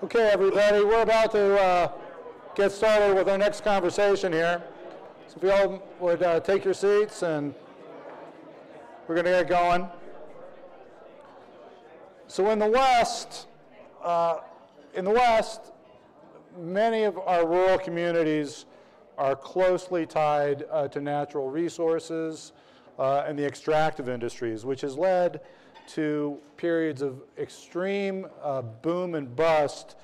Okay, everybody, we're about to uh, get started with our next conversation here. So if you all would uh, take your seats and we're going to get going. So in the West, uh, in the West, many of our rural communities are closely tied uh, to natural resources uh, and the extractive industries, which has led to periods of extreme uh, boom and bust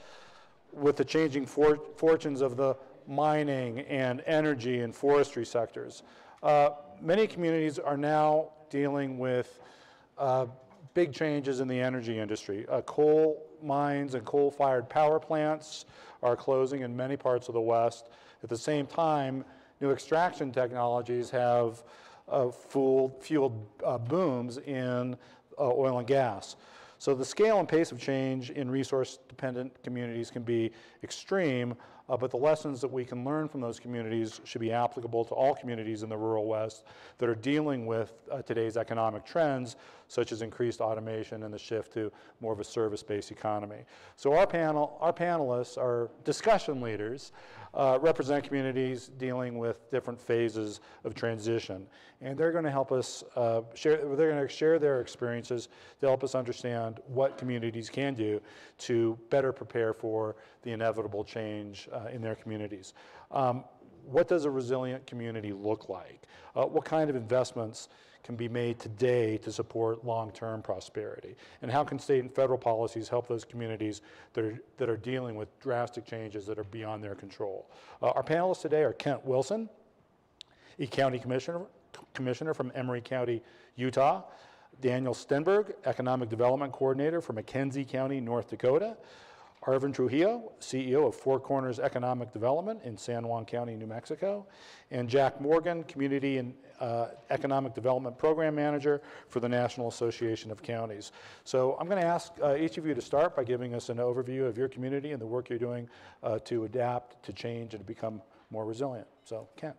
with the changing for fortunes of the mining and energy and forestry sectors. Uh, many communities are now dealing with uh, big changes in the energy industry. Uh, coal mines and coal-fired power plants are closing in many parts of the West. At the same time, new extraction technologies have uh, fueled, fueled uh, booms in uh, oil and gas. So the scale and pace of change in resource-dependent communities can be extreme, uh, but the lessons that we can learn from those communities should be applicable to all communities in the rural West that are dealing with uh, today's economic trends, such as increased automation and the shift to more of a service-based economy. So our panel, our panelists are discussion leaders uh, represent communities dealing with different phases of transition. And they're going to help us uh, share, they're going to share their experiences to help us understand what communities can do to better prepare for the inevitable change uh, in their communities. Um, what does a resilient community look like? Uh, what kind of investments can be made today to support long-term prosperity? And how can state and federal policies help those communities that are, that are dealing with drastic changes that are beyond their control? Uh, our panelists today are Kent Wilson, a county commissioner, commissioner from Emery County, Utah, Daniel Stenberg, Economic Development Coordinator for McKenzie County, North Dakota, Arvin Trujillo, CEO of Four Corners Economic Development in San Juan County, New Mexico, and Jack Morgan, Community and uh, Economic Development Program Manager for the National Association of Counties. So I'm going to ask uh, each of you to start by giving us an overview of your community and the work you're doing uh, to adapt, to change, and to become more resilient. So, Kent.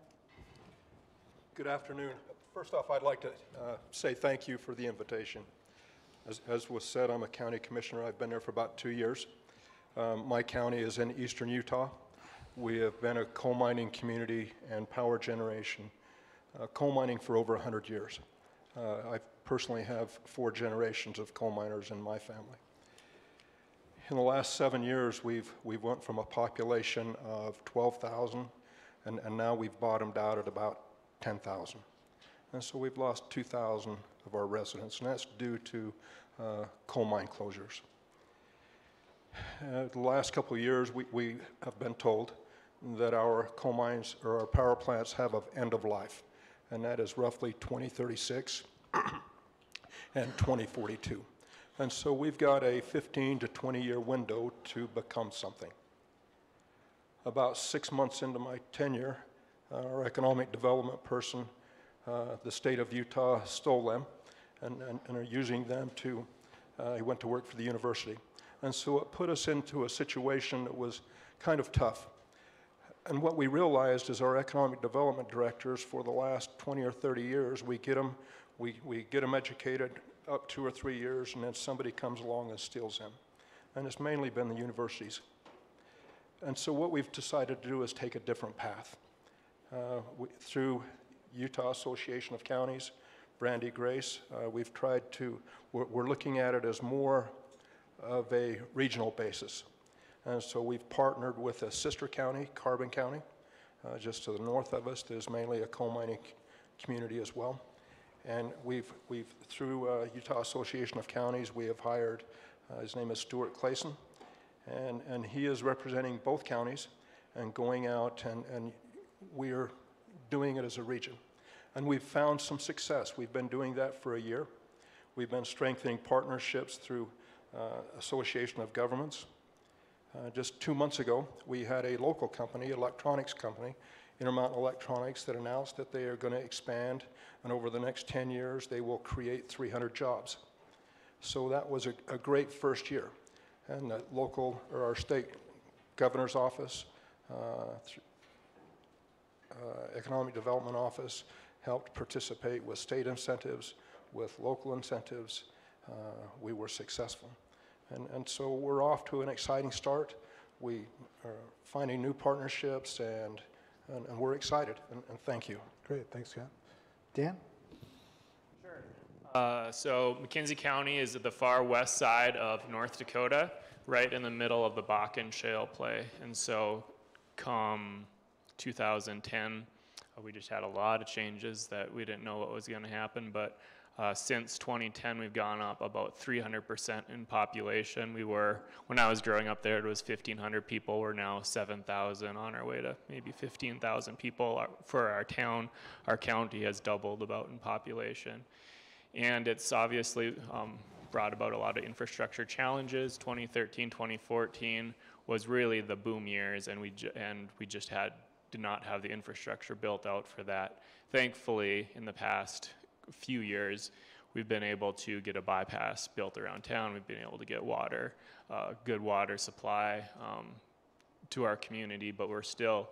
Good afternoon. First off, I'd like to uh, say thank you for the invitation. As, as, was said, I'm a county commissioner. I've been there for about two years. Um, my county is in eastern Utah. We have been a coal mining community and power generation, uh, coal mining for over 100 years. Uh, I personally have four generations of coal miners in my family. In the last seven years, we've, we've went from a population of 12,000, and, and now we've bottomed out at about 10,000. And so we've lost 2,000 of our residents, and that's due to uh, coal mine closures. Uh, the last couple of years, we, we have been told that our coal mines or our power plants have an end of life, and that is roughly 2036 and 2042. And so we've got a 15 to 20 year window to become something. About six months into my tenure, our economic development person, uh, the state of Utah stole them and, and, and are using them to, uh, he went to work for the university. And so it put us into a situation that was kind of tough. And what we realized is our economic development directors for the last 20 or 30 years, we get them, we, we get them educated up two or three years, and then somebody comes along and steals them. And it's mainly been the universities. And so what we've decided to do is take a different path. Uh, we, through Utah Association of Counties, Brandy Grace, uh, we've tried to, we're, we're looking at it as more of a regional basis. And so we've partnered with a sister county, Carbon County, uh, just to the north of us. There's mainly a coal mining community as well. And we've, we've through uh, Utah Association of Counties, we have hired, uh, his name is Stuart Clayson, and, and he is representing both counties and going out and, and we're doing it as a region. And we've found some success. We've been doing that for a year. We've been strengthening partnerships through Association of Governments. Uh, just two months ago, we had a local company, electronics company, Intermountain Electronics, that announced that they are going to expand, and over the next 10 years, they will create 300 jobs. So that was a, a great first year. And the local, or our state governor's office, uh, uh, Economic Development Office helped participate with state incentives, with local incentives. Uh, we were successful. And, and so we're off to an exciting start. We are finding new partnerships, and, and, and we're excited, and, and thank you. Great, thanks, Scott. Dan? Uh, so McKenzie County is at the far west side of North Dakota, right in the middle of the Bakken Shale play. And so come 2010, uh, we just had a lot of changes that we didn't know what was going to happen. But uh, since 2010, we've gone up about 300% in population. We were, when I was growing up there, it was 1,500 people. We're now 7,000 on our way to maybe 15,000 people for our town. Our county has doubled about in population. And it's obviously um, brought about a lot of infrastructure challenges. 2013, 2014 was really the boom years, and we and we just had did not have the infrastructure built out for that. Thankfully, in the past few years, we've been able to get a bypass built around town. We've been able to get water, uh, good water supply um, to our community, but we're still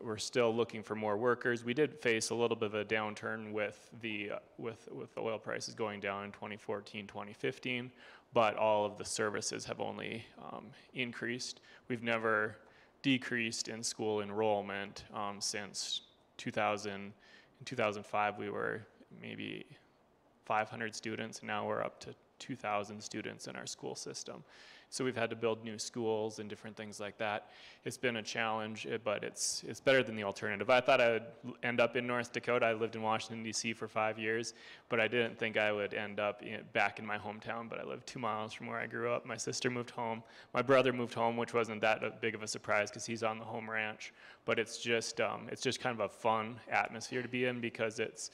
we're still looking for more workers. We did face a little bit of a downturn with the uh, with with the oil prices going down in 2014, 2015, but all of the services have only um, increased. We've never decreased in school enrollment um, since 2000. In 2005, we were maybe 500 students, and now we're up to 2,000 students in our school system. So we've had to build new schools and different things like that. It's been a challenge, eh, but it's it's better than the alternative. I thought I would end up in North Dakota. I lived in Washington D.C. for five years, but I didn't think I would end up in, back in my hometown. But I lived two miles from where I grew up. My sister moved home. My brother moved home, which wasn't that big of a surprise because he's on the home ranch. But it's just um, it's just kind of a fun atmosphere to be in because it's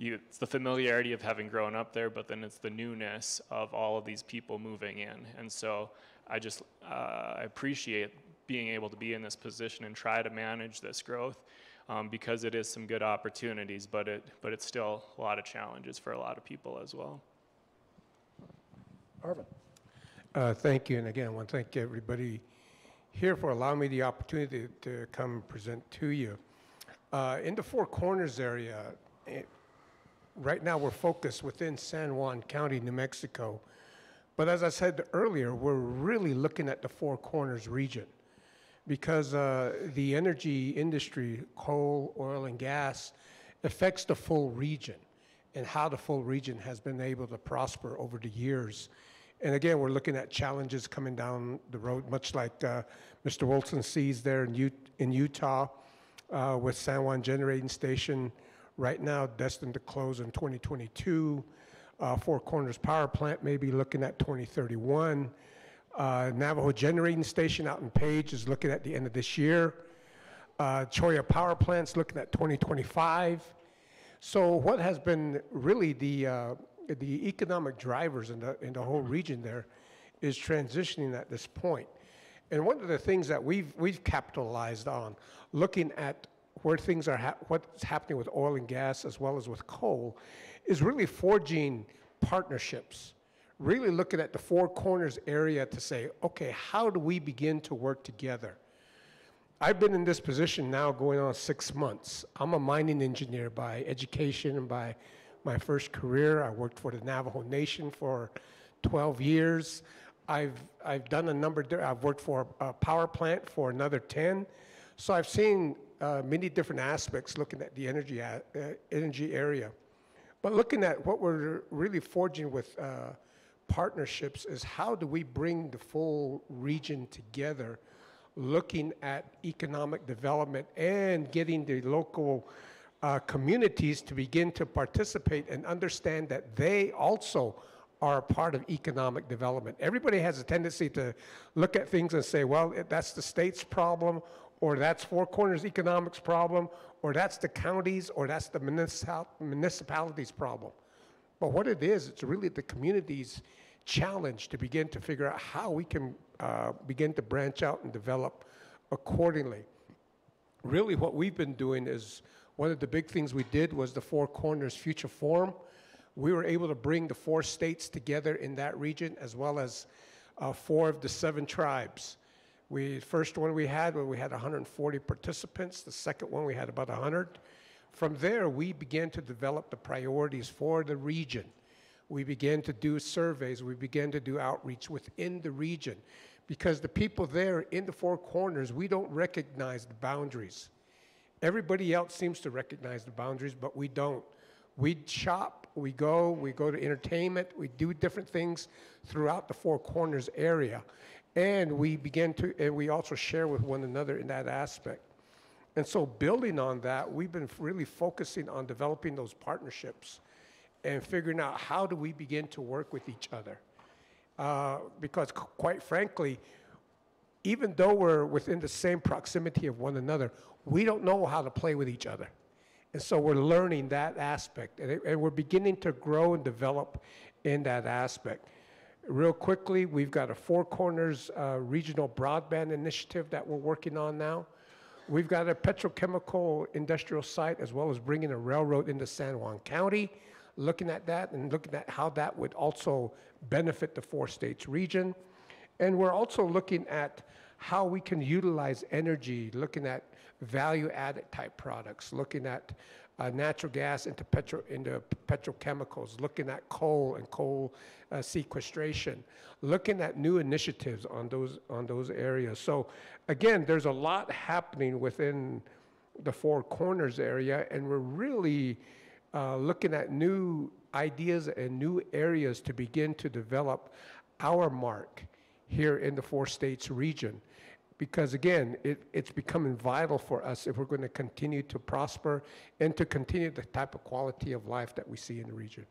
you, it's the familiarity of having grown up there, but then it's the newness of all of these people moving in. And so I just uh, I appreciate being able to be in this position and try to manage this growth um, because it is some good opportunities, but it but it's still a lot of challenges for a lot of people as well. Arvin? Uh, Thank you, and again, I want to thank everybody here for allowing me the opportunity to come present to you. Uh, In the Four Corners area, eh, right now, we're focused within San Juan County, New Mexico. But as I said earlier, we're really looking at the Four Corners region because uh, the energy industry, coal, oil, and gas, affects the full region and how the full region has been able to prosper over the years. And again, we're looking at challenges coming down the road, much like uh, Mr. Wilson sees there in, Ut- in Utah uh, with San Juan Generating Station, right now destined to close in 2022. Uh, Four Corners Power Plant may be looking at 2031. Uh, Navajo Generating Station out in Page is looking at the end of this year. Uh, Cholla Power Plant's looking at 2025. So what has been really the, uh, the economic drivers in the, in the whole region there is transitioning at this point. And one of the things that we've, we've capitalized on, looking at where things are, hap- what's happening with oil and gas as well as with coal, is really forging partnerships. Really looking at the Four Corners area to say, okay, how do we begin to work together? I've been in this position now going on six months. I'm a mining engineer by education and by my first career. I worked for the Navajo Nation for 12 years. I've, I've done a number, I've worked for a power plant for another 10. So I've seen uh, many different aspects looking at the energy, uh, energy area. But looking at what we're really forging with uh, partnerships is how do we bring the full region together, looking at economic development and getting the local uh, communities to begin to participate and understand that they also are a part of economic development. Everybody has a tendency to look at things and say, well, that's the state's problem, or that's Four Corners Economics problem, or that's the counties, or that's the municipal- municipalities' problem. But what it is, it's really the community's challenge to begin to figure out how we can uh, begin to branch out and develop accordingly. Really, what we've been doing is one of the big things we did was the Four Corners Future Forum. We were able to bring the four states together in that region, as well as uh, four of the seven tribes. We first one we had, where we had 140 participants. The second one we had about 100. From there, we began to develop the priorities for the region. We began to do surveys. We began to do outreach within the region because the people there in the Four Corners, we don't recognize the boundaries. Everybody else seems to recognize the boundaries, but we don't. We shop, we go, we go to entertainment, we do different things throughout the Four Corners area. And we begin to, and we also share with one another in that aspect. And so, building on that, we've been really focusing on developing those partnerships and figuring out how do we begin to work with each other. Uh, because, qu- quite frankly, even though we're within the same proximity of one another, we don't know how to play with each other. And so we're learning that aspect, and, it- and we're beginning to grow and develop in that aspect. Real quickly, we've got a Four Corners uh, Regional Broadband Initiative that we're working on now. We've got a petrochemical industrial site as well as bringing a railroad into San Juan County, looking at that and looking at how that would also benefit the four states region. And we're also looking at how we can utilize energy, looking at value added type products, looking at uh, natural gas into, petro, into petrochemicals, looking at coal and coal uh, sequestration, looking at new initiatives on those, on those areas. So again, there's a lot happening within the Four Corners area, and we're really uh, looking at new ideas and new areas to begin to develop our mark here in the four states region. Because again, it, it's becoming vital for us if we're going to continue to prosper and to continue the type of quality of life that we see in the region.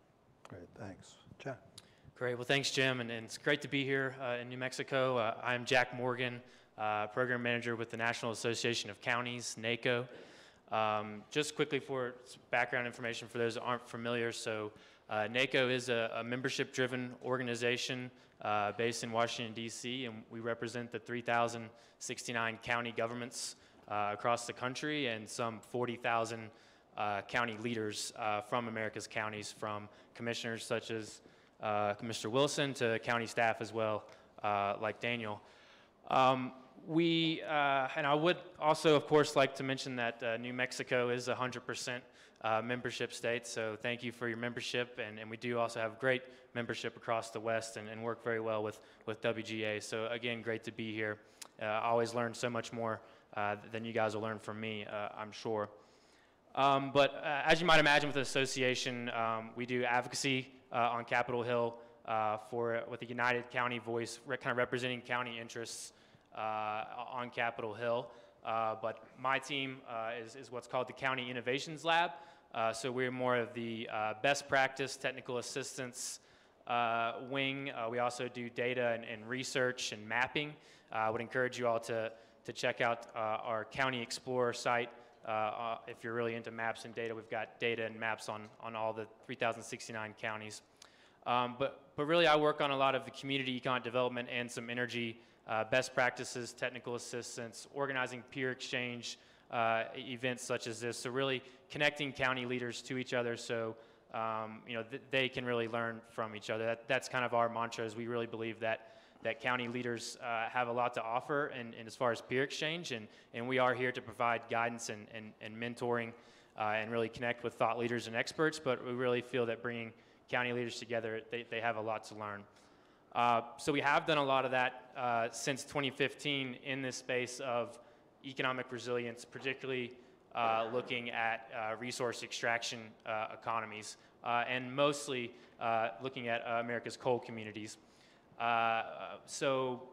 Great, thanks. Jack. Great. Well, thanks, Jim, and, and it's great to be here uh, in New Mexico. Uh, I'm Jack Morgan, uh, program manager with the National Association of Counties, NACO. Um, just quickly for background information for those that aren't familiar, so uh, NACO is a, a membership-driven organization uh, based in Washington, D.C., and we represent the 3,069 county governments uh, across the country and some 40,000 uh, county leaders uh, from America's counties, from commissioners such as uh, Mr. Wilson to county staff as well, uh, like Daniel. Um, we, uh, and I would also, of course, like to mention that uh, New Mexico is a 100% uh, membership state, so thank you for your membership. And, and we do also have great membership across the West and, and work very well with, with WGA. So, again, great to be here. Uh, I always learn so much more uh, than you guys will learn from me, uh, I'm sure. Um, but as you might imagine with the association, um, we do advocacy on Capitol Hill for with the United County Voice, kind of representing county interests on Capitol Hill. Uh, but my team uh, is, is what's called the County Innovations Lab. Uh, so we're more of the uh, best practice technical assistance uh, wing. Uh, we also do data and, and research and mapping. Uh, I would encourage you all to, to check out uh, our County Explorer site. Uh, uh, if you're really into maps and data, we've got data and maps on, on all the 3,069 counties. Um, but, but really, I work on a lot of the community economic development and some energy uh, best practices, technical assistance, organizing peer exchange uh, events such as this. So really connecting county leaders to each other so um, you know th- they can really learn from each other. That, that's kind of our mantra. Is we really believe that that county leaders uh, have a lot to offer and, and as far as peer exchange and, and we are here to provide guidance and, and, and mentoring uh, and really connect with thought leaders and experts but we really feel that bringing county leaders together they, they have a lot to learn uh, so we have done a lot of that uh, since 2015 in this space of economic resilience, particularly uh, looking at uh, resource extraction uh, economies, uh, and mostly looking at America's coal communities. So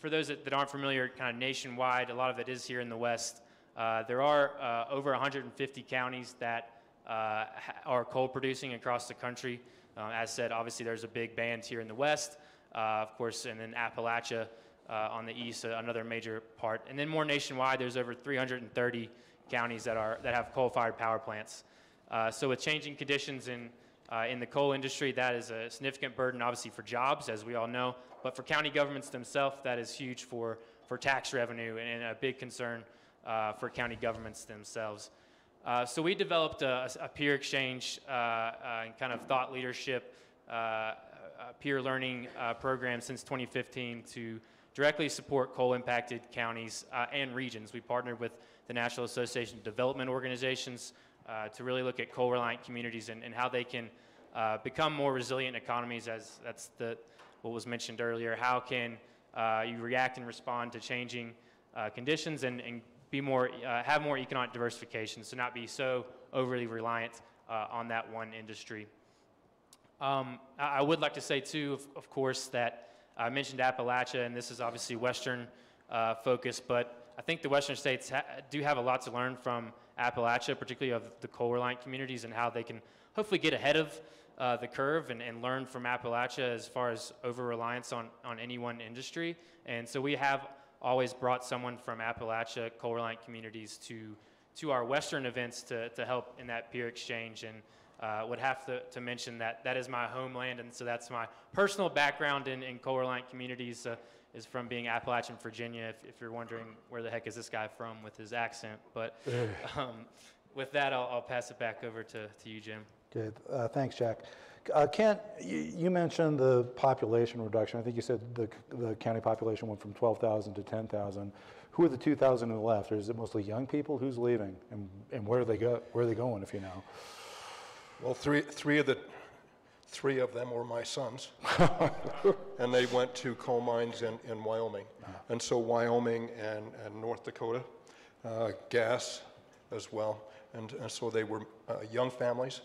for those that, that aren't familiar, kind of nationwide, a lot of it is here in the West. There are over 150 counties that are coal producing across the country. As said, obviously there's a big band here in the West, of course, and then Appalachia uh, on the east, uh, another major part. And then more nationwide, there's over 330 counties that are that have coal-fired power plants. Uh, so with changing conditions in uh, in the coal industry, that is a significant burden, obviously for jobs, as we all know, but for county governments themselves, that is huge for for tax revenue and a big concern uh, for county governments themselves. Uh, so we developed a, a peer exchange uh, uh, and kind of thought leadership, uh, uh, peer learning uh, program since 2015 to directly support coal-impacted counties uh, and regions. We partnered with the National Association of Development Organizations uh, to really look at coal-reliant communities and, and how they can uh, become more resilient economies, as that's the what was mentioned earlier. How can uh, you react and respond to changing uh, conditions and, and be more, uh, have more economic diversification, so not be so overly reliant uh, on that one industry. Um, I, would like to say too, of, of course, that I mentioned Appalachia, and this is obviously Western uh, focused, but I think the Western states ha- do have a lot to learn from Appalachia, particularly of the coal reliant communities and how they can hopefully get ahead of uh, the curve and, and learn from Appalachia as far as over reliance on, on any one industry. And so we have always brought someone from Appalachia coal reliant communities to, to our Western events to, to help in that peer exchange. And uh, would have to, to mention that that is my homeland, and so that's my personal background in, in coal reliant communities. Uh, is from being Appalachian, Virginia. If, if, you're wondering where the heck is this guy from with his accent, but um, with that, I'll, I'll, pass it back over to, to you, Jim. Good. Uh, thanks, Jack. Uh, Kent, you, you, mentioned the population reduction. I think you said the, the county population went from 12,000 to 10,000. Who are the 2,000 who left? Or is it mostly young people? Who's leaving, and, and where are they go? Where are they going, if you know? Well, three, three of the three of them were my sons, and they went to coal mines in, in Wyoming. And so Wyoming and, and North Dakota, uh, gas as well. And, and so they were uh, young families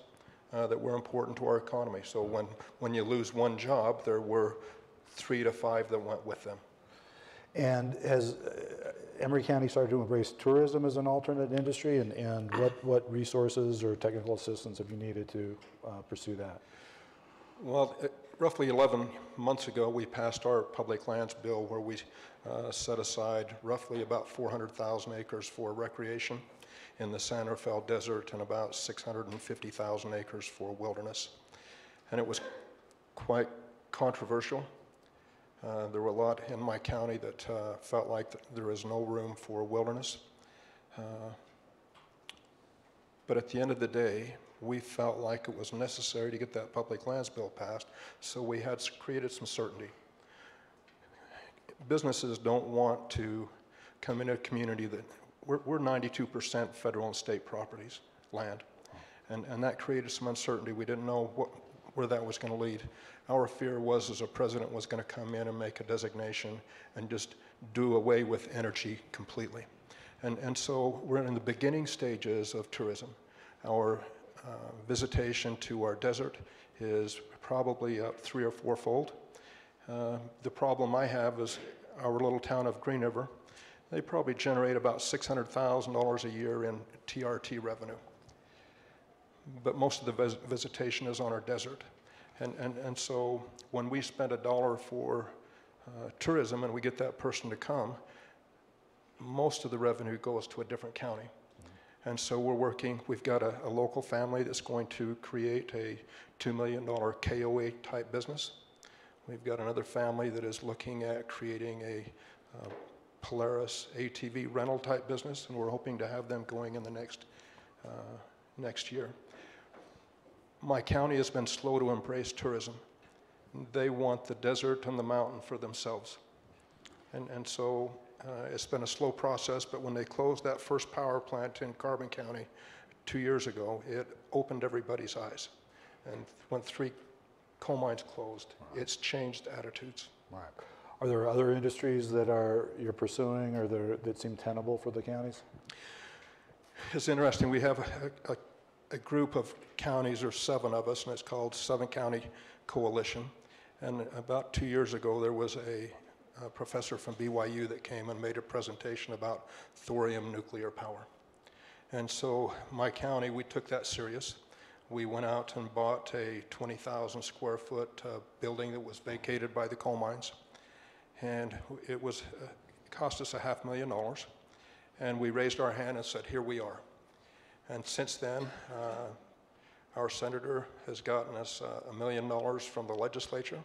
uh, that were important to our economy. So when, when you lose one job, there were three to five that went with them. And has Emery County started to embrace tourism as an alternate industry, and, and what, what resources or technical assistance have you needed to uh, pursue that? Well, it, roughly 11 months ago, we passed our public lands bill where we uh, set aside roughly about 400,000 acres for recreation in the San Rafael Desert and about 650,000 acres for wilderness. And it was quite controversial. Uh, there were a lot in my county that uh, felt like there is no room for wilderness. Uh, but at the end of the day, we felt like it was necessary to get that public lands bill passed, so we had created some certainty. Businesses don't want to come into a community that we're, we're 92% federal and state properties, land, and, and that created some uncertainty. We didn't know what, where that was going to lead. Our fear was as a president was going to come in and make a designation and just do away with energy completely. And, and so we're in the beginning stages of tourism. Our uh, visitation to our desert is probably up three or fourfold. Uh, the problem I have is our little town of Green River, they probably generate about $600,000 a year in TRT revenue. But most of the vis visitation is on our desert. And, and, and so when we spend a dollar for uh, tourism and we get that person to come, most of the revenue goes to a different county. And so we're working, we've got a, a local family that's going to create a $2 million KOA type business. We've got another family that is looking at creating a uh, Polaris ATV rental type business, and we're hoping to have them going in the next, uh, next year. My county has been slow to embrace tourism. They want the desert and the mountain for themselves. And, and so uh, it's been a slow process, but when they closed that first power plant in Carbon County two years ago, it opened everybody's eyes. And when three coal mines closed, it's changed attitudes. Right. Are there other industries that are you're pursuing or that seem tenable for the counties? It's interesting. We have a, a, a group of counties, or seven of us, and it's called Seven County Coalition. And about two years ago, there was a a professor from BYU that came and made a presentation about thorium nuclear power. And so my county, we took that serious. We went out and bought a 20,000 square foot uh, building that was vacated by the coal mines. And it was, uh, cost us a half million dollars. And we raised our hand and said, here we are. And since then, uh, our senator has gotten us uh, a million dollars from the legislature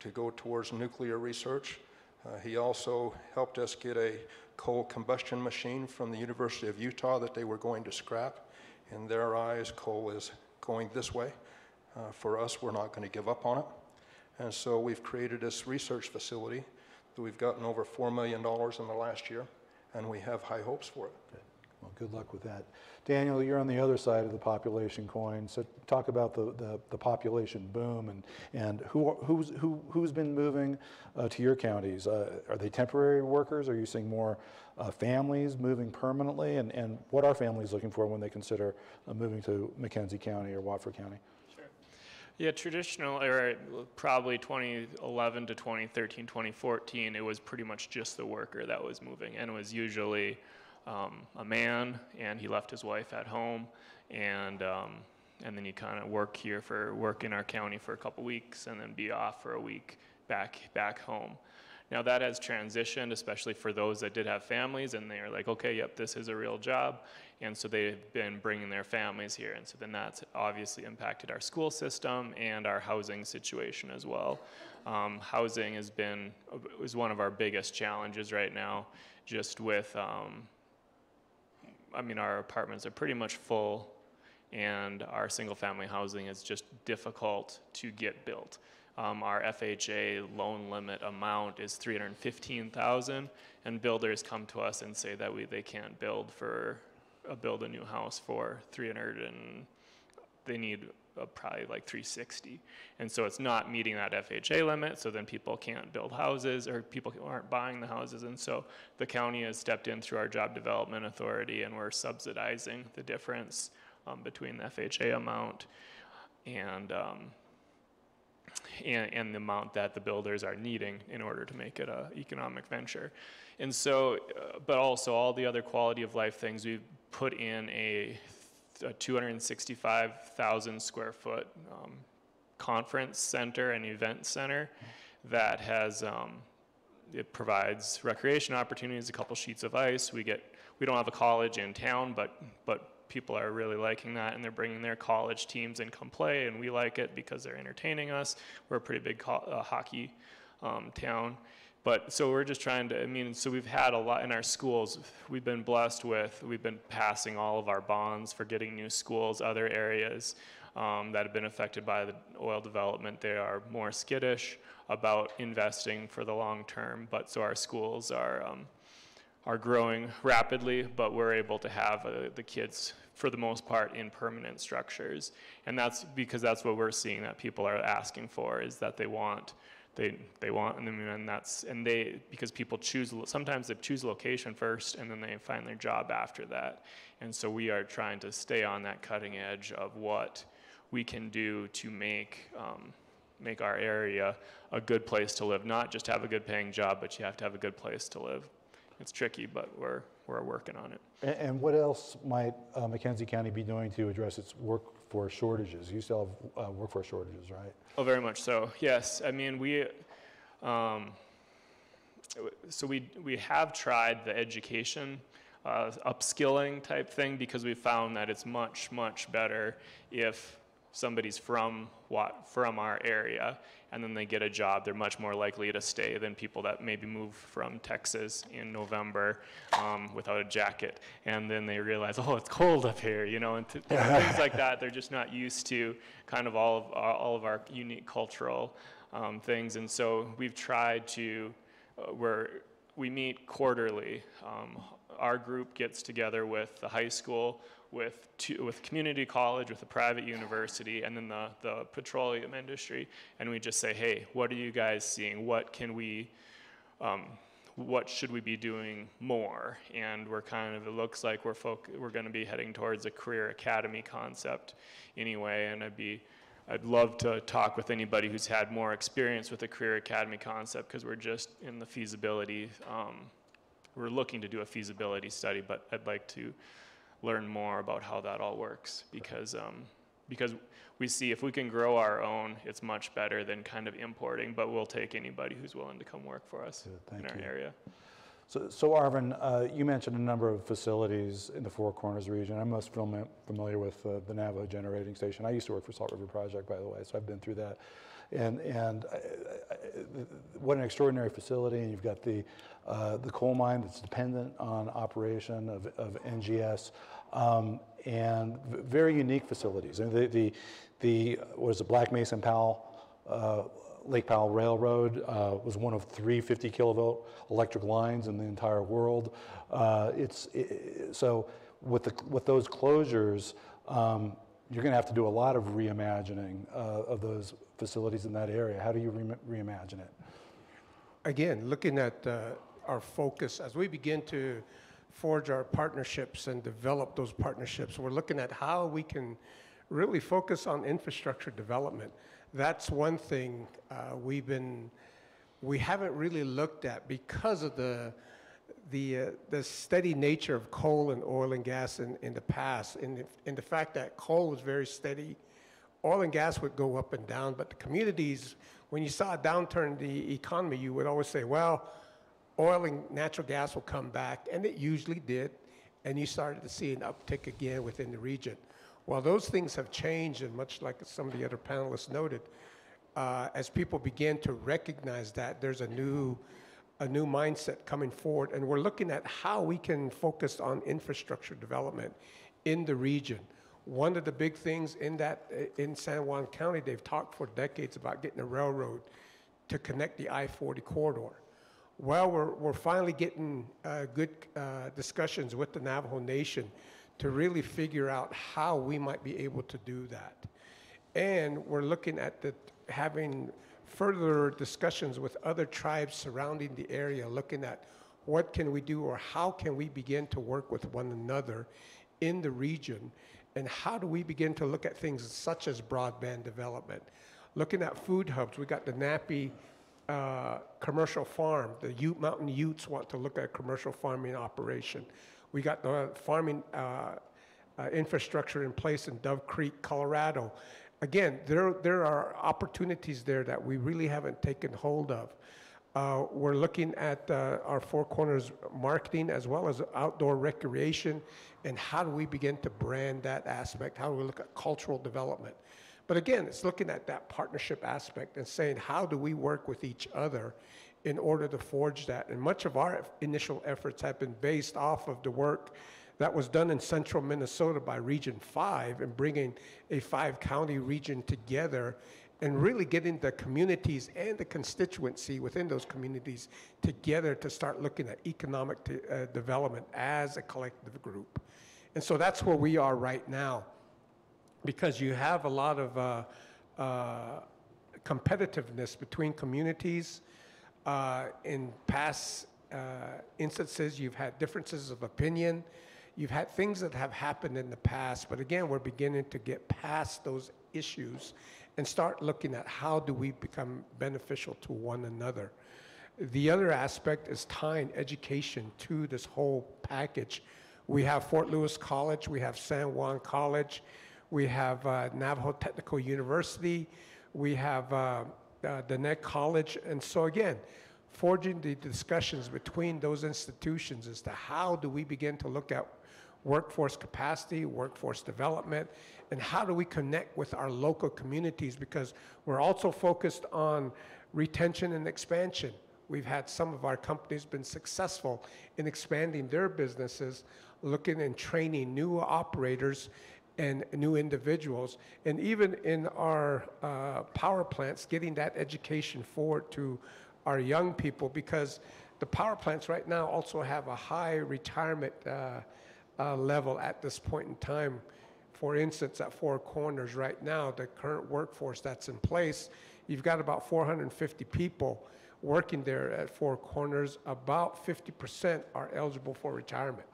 to go towards nuclear research. Uh, he also helped us get a coal combustion machine from the University of Utah that they were going to scrap. In their eyes, coal is going this way. Uh, for us, we're not going to give up on it. And so we've created this research facility that we've gotten over $4 million in the last year, and we have high hopes for it. Well, good luck with that. Daniel, you're on the other side of the population coin, so talk about the, the, the population boom and, and who, who's, who, who's been moving uh, to your counties? Uh, Are they temporary workers? Are you seeing more uh, families moving permanently? And, and what are families looking for when they consider uh, moving to McKenzie County or Watford County? Yeah, traditional, or probably 2011 to 2013, 2014, it was pretty much just the worker that was moving, and it was usually um, a man, and he left his wife at home, and um, and then he kind of work here for work in our county for a couple weeks, and then be off for a week back back home. Now that has transitioned, especially for those that did have families, and they're like, okay, yep, this is a real job, and so they've been bringing their families here, and so then that's obviously impacted our school system and our housing situation as well. Um, housing has been is one of our biggest challenges right now, just with, um, I mean, our apartments are pretty much full, and our single-family housing is just difficult to get built. Um, our FHA loan limit amount is 315,000, and builders come to us and say that we they can't build for uh, build a new house for 300 and they need probably like 360, and so it's not meeting that FHA limit. So then people can't build houses, or people aren't buying the houses, and so the county has stepped in through our job development authority, and we're subsidizing the difference um, between the FHA amount and um, and, and the amount that the builders are needing in order to make it an economic venture. And so, uh, but also all the other quality of life things, we've put in a, a 265,000 square foot um, conference center and event center that has, um, it provides recreation opportunities, a couple sheets of ice. We get, we don't have a college in town, but, but people are really liking that and they're bringing their college teams and come play and we like it because they're entertaining us we're a pretty big uh, hockey um, town but so we're just trying to i mean so we've had a lot in our schools we've been blessed with we've been passing all of our bonds for getting new schools other areas um, that have been affected by the oil development they are more skittish about investing for the long term but so our schools are um, are growing rapidly, but we're able to have uh, the kids, for the most part, in permanent structures. And that's because that's what we're seeing that people are asking for is that they want, they, they want, and, then- that's, and they, because people choose, sometimes they choose location first and then they find their job after that. And so we are trying to stay on that cutting edge of what we can do to make, um, make our area a good place to live. Not just have a good paying job, but you have to have a good place to live. It's tricky, but we're, we're working on it. And, and what else might uh, McKenzie County be doing to address its workforce shortages? You still have uh, workforce shortages, right? Oh, very much so. Yes, I mean we, um, so we we have tried the education, uh, upskilling type thing because we found that it's much much better if somebody's from what from our area and then they get a job. They're much more likely to stay than people that maybe move from Texas in November um, without a jacket and then they realize, oh, it's cold up here, you know, and th- things like that. They're just not used to kind of all of all of our unique cultural um, things, and so we've tried to uh, where we meet quarterly. Um, our group gets together with the high school, with two, with community college, with a private university, and then the, the petroleum industry, and we just say, hey, what are you guys seeing? What can we um, what should we be doing more? And we're kind of, it looks like we're, we're going to be heading towards a career academy concept anyway. And I'd be, I'd love to talk with anybody who's had more experience with the career academy concept because we're just in the feasibility. Um, we're looking to do a feasibility study, but I'd like to learn more about how that all works because um, because we see if we can grow our own, it's much better than kind of importing. But we'll take anybody who's willing to come work for us in our you. area. So, so Arvin, uh, you mentioned a number of facilities in the Four Corners region. I'm most fami- familiar with uh, the Navajo Generating Station. I used to work for Salt River Project, by the way, so I've been through that. And, and I, I- what an extraordinary facility, and you've got the, uh, the coal mine that's dependent on operation of, of NGS, um, and very unique facilities. And the, the, the was it Black Mesa and Powell uh, Lake Powell Railroad uh, was one of three 50 kilovolt electric lines in the entire world. Uh, it's i- i- so with, the, with those closures, um, you're going to have to do a lot of reimagining uh, of those facilities in that area. How do you re- reimagine it? again, looking at uh, our focus, as we begin to forge our partnerships and develop those partnerships, we're looking at how we can really focus on infrastructure development. That's one thing uh, we've been, we haven't really looked at because of the, the, uh, the steady nature of coal and oil and gas in, in the past, and the, and the fact that coal was very steady, oil and gas would go up and down, but the communities, when you saw a downturn in the economy, you would always say, well, oil and natural gas will come back, and it usually did, and you started to see an uptick again within the region. Well, those things have changed, and much like some of the other panelists noted, uh, as people begin to recognize that there's a new, a new mindset coming forward, and we're looking at how we can focus on infrastructure development in the region. One of the big things in that in San Juan County, they've talked for decades about getting a railroad to connect the I-40 corridor. Well, we're, we're finally getting uh, good uh, discussions with the Navajo Nation to really figure out how we might be able to do that. And we're looking at the, having further discussions with other tribes surrounding the area, looking at what can we do or how can we begin to work with one another in the region and how do we begin to look at things such as broadband development? Looking at food hubs we got the NAPI uh, commercial farm. The Ute mountain utes want to look at commercial farming operation. We got the farming uh, uh, infrastructure in place in dove creek colorado. Again there, there are opportunities there that we really haven't taken hold of uh, we're looking at uh, our Four Corners marketing as well as outdoor recreation and how do we begin to brand that aspect? How do we look at cultural development? But again, it's looking at that partnership aspect and saying, how do we work with each other in order to forge that? And much of our initial efforts have been based off of the work that was done in central Minnesota by Region 5 and bringing a five county region together and really getting the communities and the constituency within those communities together to start looking at economic uh, development as a collective group. And so that's where we are right now because you have a lot of uh, uh, competitiveness between communities. Uh, in past uh, instances, you've had differences of opinion. You've had things that have happened in the past, but again, we're beginning to get past those issues and start looking at how do we become beneficial to one another. The other aspect is tying education to this whole package. We have Fort Lewis College, we have San Juan College, we have uh, Navajo Technical University, we have uh, uh, College, and so again, forging the discussions between those institutions as to how do we begin to look at workforce capacity, workforce development, and how do we connect with our local communities because we're also focused on retention and expansion. We've had some of our companies been successful in expanding their businesses, looking and training new operators and new individuals, and even in our uh, power plants, getting that education forward to our young people because the power plants right now also have a high retirement uh, uh, level at this point in time. For instance, at Four Corners right now, the current workforce that's in place, you've got about 450 people working there at Four Corners. About 50% are eligible for retirement.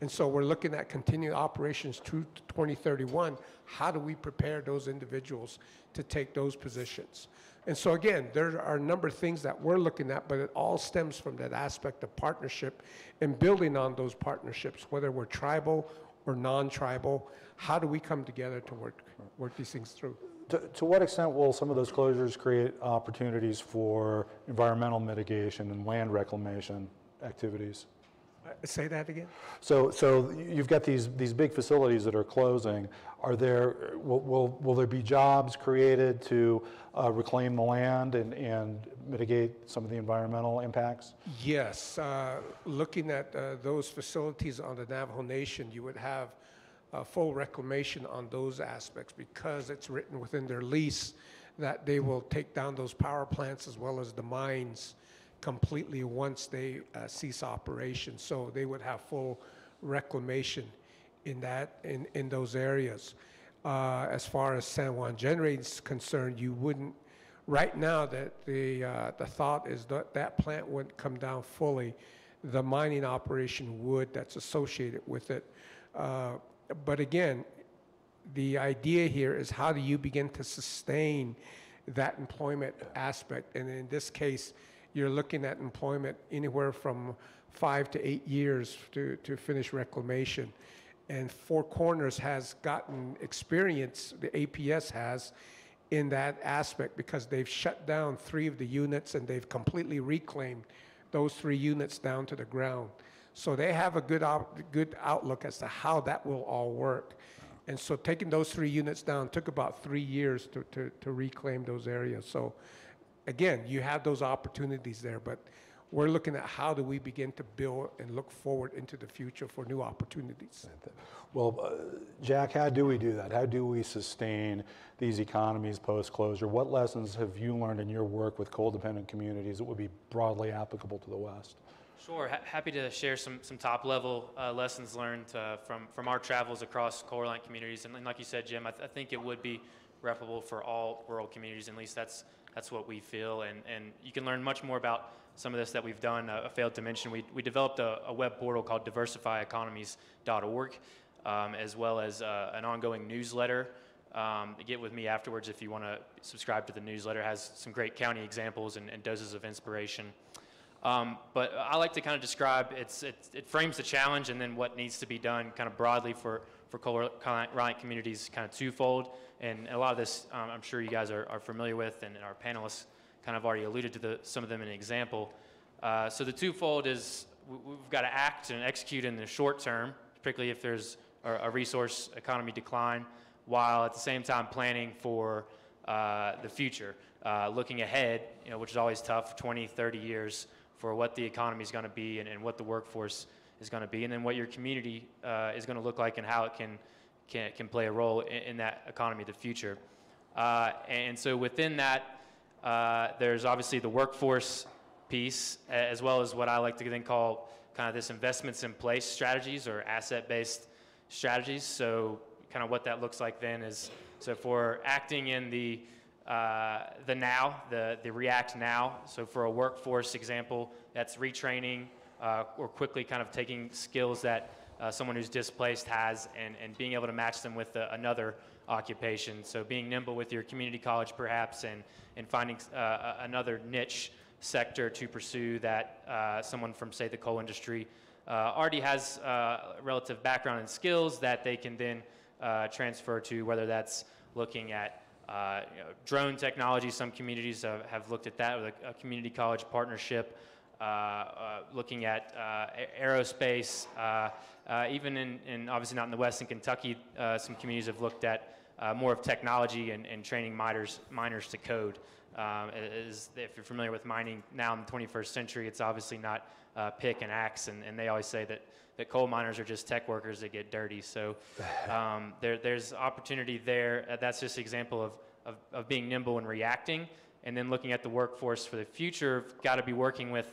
And so we're looking at continued operations through 2031. How do we prepare those individuals to take those positions? And so again, there are a number of things that we're looking at, but it all stems from that aspect of partnership and building on those partnerships, whether we're tribal or non-tribal. How do we come together to work, work these things through? To, to what extent will some of those closures create opportunities for environmental mitigation and land reclamation activities? Uh, Say that again? So, so you've got these, these big facilities that are closing. Are there, will, will, will there be jobs created to uh, reclaim the land and, and mitigate some of the environmental impacts? Yes, uh, looking at uh, those facilities on the Navajo Nation, you would have full reclamation on those aspects because it's written within their lease that they will take down those power plants as well as the mines completely once they uh, cease operation. So they would have full reclamation in that, in, in those areas. Uh, As far as San Juan Generating is concerned, you wouldn't, right now, that the, uh, the thought is that that plant wouldn't come down fully. The mining operation would, that's associated with it. Uh, But again, the idea here is how do you begin to sustain that employment aspect? And in this case, you're looking at employment anywhere from five to eight years to, to finish reclamation. And Four Corners has gotten experience, the APS has, in that aspect because they've shut down three of the units and they've completely reclaimed those three units down to the ground. So they have a good, out, good outlook as to how that will all work. And so taking those three units down took about three years to, to, to reclaim those areas. So again, you have those opportunities there, but we're looking at how do we begin to build and look forward into the future for new opportunities. Well, uh, Jack, how do we do that? How do we sustain these economies post-closure? What lessons have you learned in your work with coal-dependent communities that would be broadly applicable to the West? Sure, ha- happy to share some, some top level uh, lessons learned uh, from, from our travels across coal reliant communities. And, and like you said, Jim, I, th- I think it would be replicable for all rural communities. At least that's, that's what we feel. And, and you can learn much more about some of this that we've done. Uh, I failed to mention, we, we developed a, a web portal called diversifyeconomies.org, um, as well as uh, an ongoing newsletter. Um, get with me afterwards if you want to subscribe to the newsletter. It has some great county examples and, and doses of inspiration. Um, but I like to kind of describe it's, it, it frames the challenge and then what needs to be done kind of broadly for, for reliant communities kind of twofold. And a lot of this um, I'm sure you guys are, are familiar with, and our panelists kind of already alluded to the, some of them in an example. Uh, so the twofold is we, we've got to act and execute in the short term, particularly if there's a, a resource economy decline, while at the same time planning for uh, the future, uh, looking ahead, you know, which is always tough, 20, 30 years for what the economy is going to be and, and, what the workforce is going to be, and then what your community uh, is going to look like and how it can, can, can play a role in, in that economy of the future. Uh, and so within that, uh, there's obviously the workforce piece, as well as what I like to then call kind of this investments in place strategies or asset-based strategies. So kind of what that looks like then is, so for acting in the uh, the now, the, the React now. So for a workforce example, that's retraining or quickly kind of taking skills that uh, someone who's displaced has and, and being able to match them with uh, another occupation. So being nimble with your community college perhaps and, and finding uh, another niche sector to pursue that someone from say the coal industry already has relative background and skills that they can then transfer to, whether that's looking at uh, you know, drone technology, some communities have, have looked at that with a, a community college partnership, uh, uh, looking at uh, aerospace, uh, uh, even in, in, obviously not in the West, in Kentucky, some communities have looked at more of technology and, and training miners, miners to code. Um, is, if you're familiar with mining now in the 21st century, it's obviously not pick and axe, and, and they always say that that coal miners are just tech workers that get dirty. So um, there, there's opportunity there. Uh, that's just an example of, of, of, being nimble and reacting. And then looking at the workforce for the future, got to be working with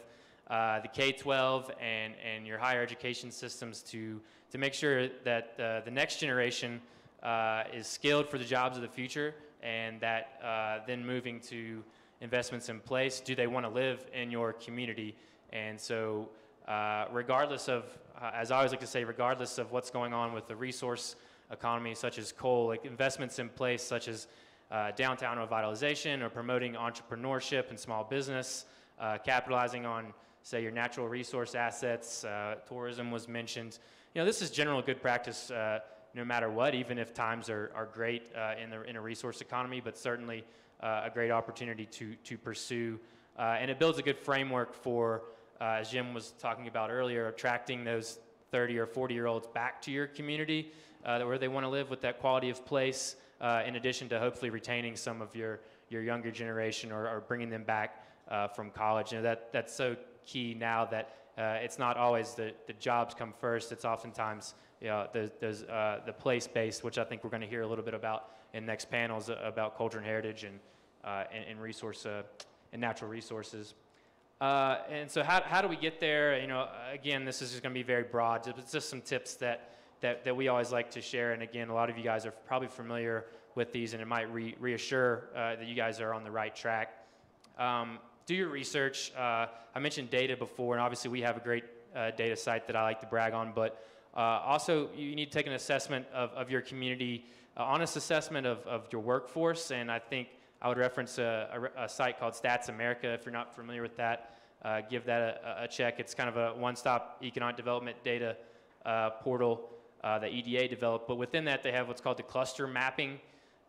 uh, the K-12 and, and your higher education systems to, to make sure that uh, the next generation uh, is skilled for the jobs of the future and that uh, then moving to investments in place, do they want to live in your community? And so uh, regardless of as I always like to say, regardless of what's going on with the resource economy, such as coal, like investments in place, such as downtown revitalization or promoting entrepreneurship and small business, capitalizing on, say, your natural resource assets. Uh, tourism was mentioned. You know, this is general good practice uh, no matter what, even if times are, are great uh, in, the, in a resource economy, but certainly a great opportunity to, to pursue. and it builds a good framework for uh, as Jim was talking about earlier, attracting those 30 or 40 year olds back to your community uh, where they want to live with that quality of place, uh, in addition to hopefully retaining some of your, your younger generation or, or bringing them back uh, from college. You know, that, that's so key now that uh, it's not always the, the jobs come first, it's oftentimes you know, the, there's, uh, the place based, which I think we're going to hear a little bit about in next panels about culture and heritage and, and, and resource and natural resources. Uh, and so how, how do we get there? You know, again, this is just going to be very broad. It's just some tips that, that, that we always like to share. And again, a lot of you guys are probably familiar with these, and it might re- reassure uh, that you guys are on the right track. Um, do your research. Uh, I mentioned data before, and obviously we have a great uh, data site that I like to brag on, but uh, also you need to take an assessment of, of your community, uh, honest assessment of, of your workforce, and I think I would reference a, a, a site called Stats America if you're not familiar with that. Uh, give that a, a, check. It's kind of a one-stop economic development data uh, portal that EDA developed, but within that they have what's called the cluster mapping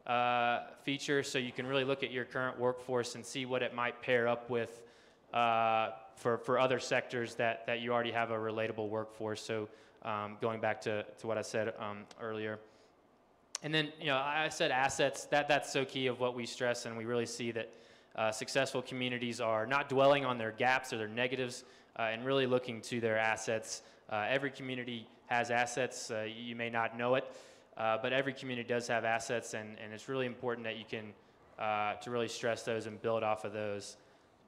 uh, feature so you can really look at your current workforce and see what it might pair up with uh, for, for other sectors that, that you already have a relatable workforce. So um, going back to, to what I said um, earlier. And then, you know, I said assets, that, that's so key of what we stress, and we really see that uh, successful communities are not dwelling on their gaps or their negatives uh, and really looking to their assets. Uh, every community has assets, uh, you may not know it, uh, but every community does have assets, and, and it's really important that you can uh, to really stress those and build off of those.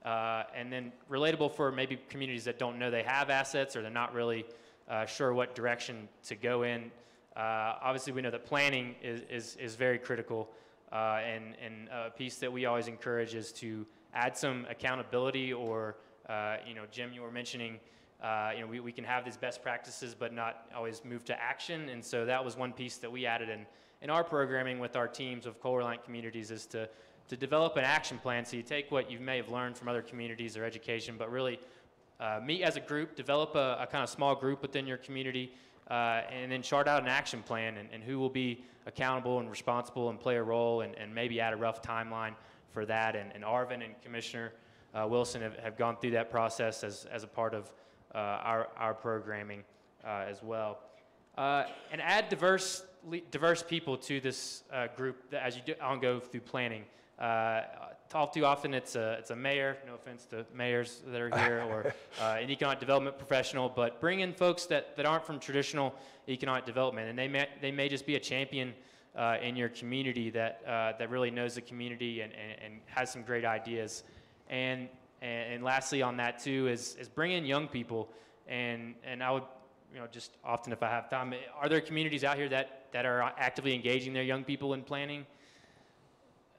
Uh, and then relatable for maybe communities that don't know they have assets or they're not really uh, sure what direction to go in. Uh, obviously, we know that planning is, is, is very critical, uh, and, and a piece that we always encourage is to add some accountability or, you know, Jim, you were mentioning uh, you know, we, we can have these best practices, but not always move to action. And so that was one piece that we added in, in our programming with our teams of coal-reliant communities is to, to develop an action plan. So you take what you may have learned from other communities or education, but really uh, meet as a group, develop a, a, kind of small group within your community, uh, and then chart out an action plan and, and, who will be accountable and responsible and play a role and, and maybe add a rough timeline for that. And, and Arvin and Commissioner uh, Wilson have, have gone through that process as, as a part of our, our programming uh, as well. Uh, and add diverse, diverse people to this group as you do, go through planning. all too often it's a, it's a mayor, no offense to mayors that are here, or an economic development professional, but bring in folks that, that aren't from traditional economic development, and they may, they may just be a champion uh, in your community that, uh, that really knows the community and, and, and, has some great ideas. And and, and lastly, on that too, is, is bring in young people. And, and I would, you know, just often if I have time, are there communities out here that, that are actively engaging their young people in planning?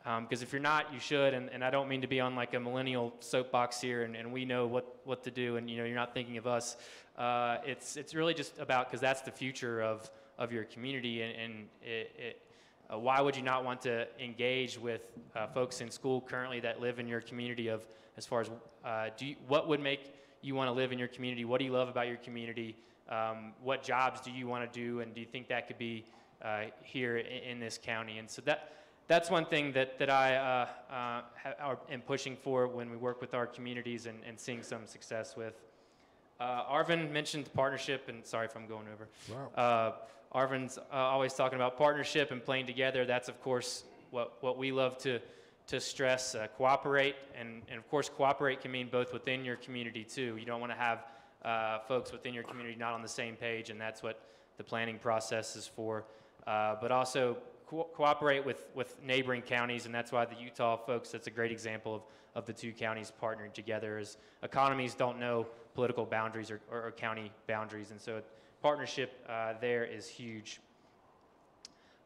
Because um, if you're not, you should. And, and I don't mean to be on like a millennial soapbox here, and, and we know what, what to do, and you know, you're not thinking of us. Uh, it's, it's really just about because that's the future of, of your community, and, and it, it, uh, why would you not want to engage with uh, folks in school currently that live in your community of as far as uh, do you, what would make you want to live in your community? What do you love about your community? Um, what jobs do you want to do? And do you think that could be uh, here in, in, this county? And so that, that's one thing that, that I uh, uh, ha, am pushing for when we work with our communities and, and seeing some success with. Uh, Arvin mentioned partnership, and sorry if I'm going over. Wow. Uh, Arvin's always talking about partnership and playing together. That's, of course, what, what we love to to stress uh, cooperate, and, and of course, cooperate can mean both within your community too. You don't want to have uh, folks within your community not on the same page, and that's what the planning process is for. Uh, but also co- cooperate with, with neighboring counties, and that's why the Utah folks, that's a great example of, of the two counties partnering together, as economies don't know political boundaries or, or, or county boundaries, and so partnership uh, there is huge.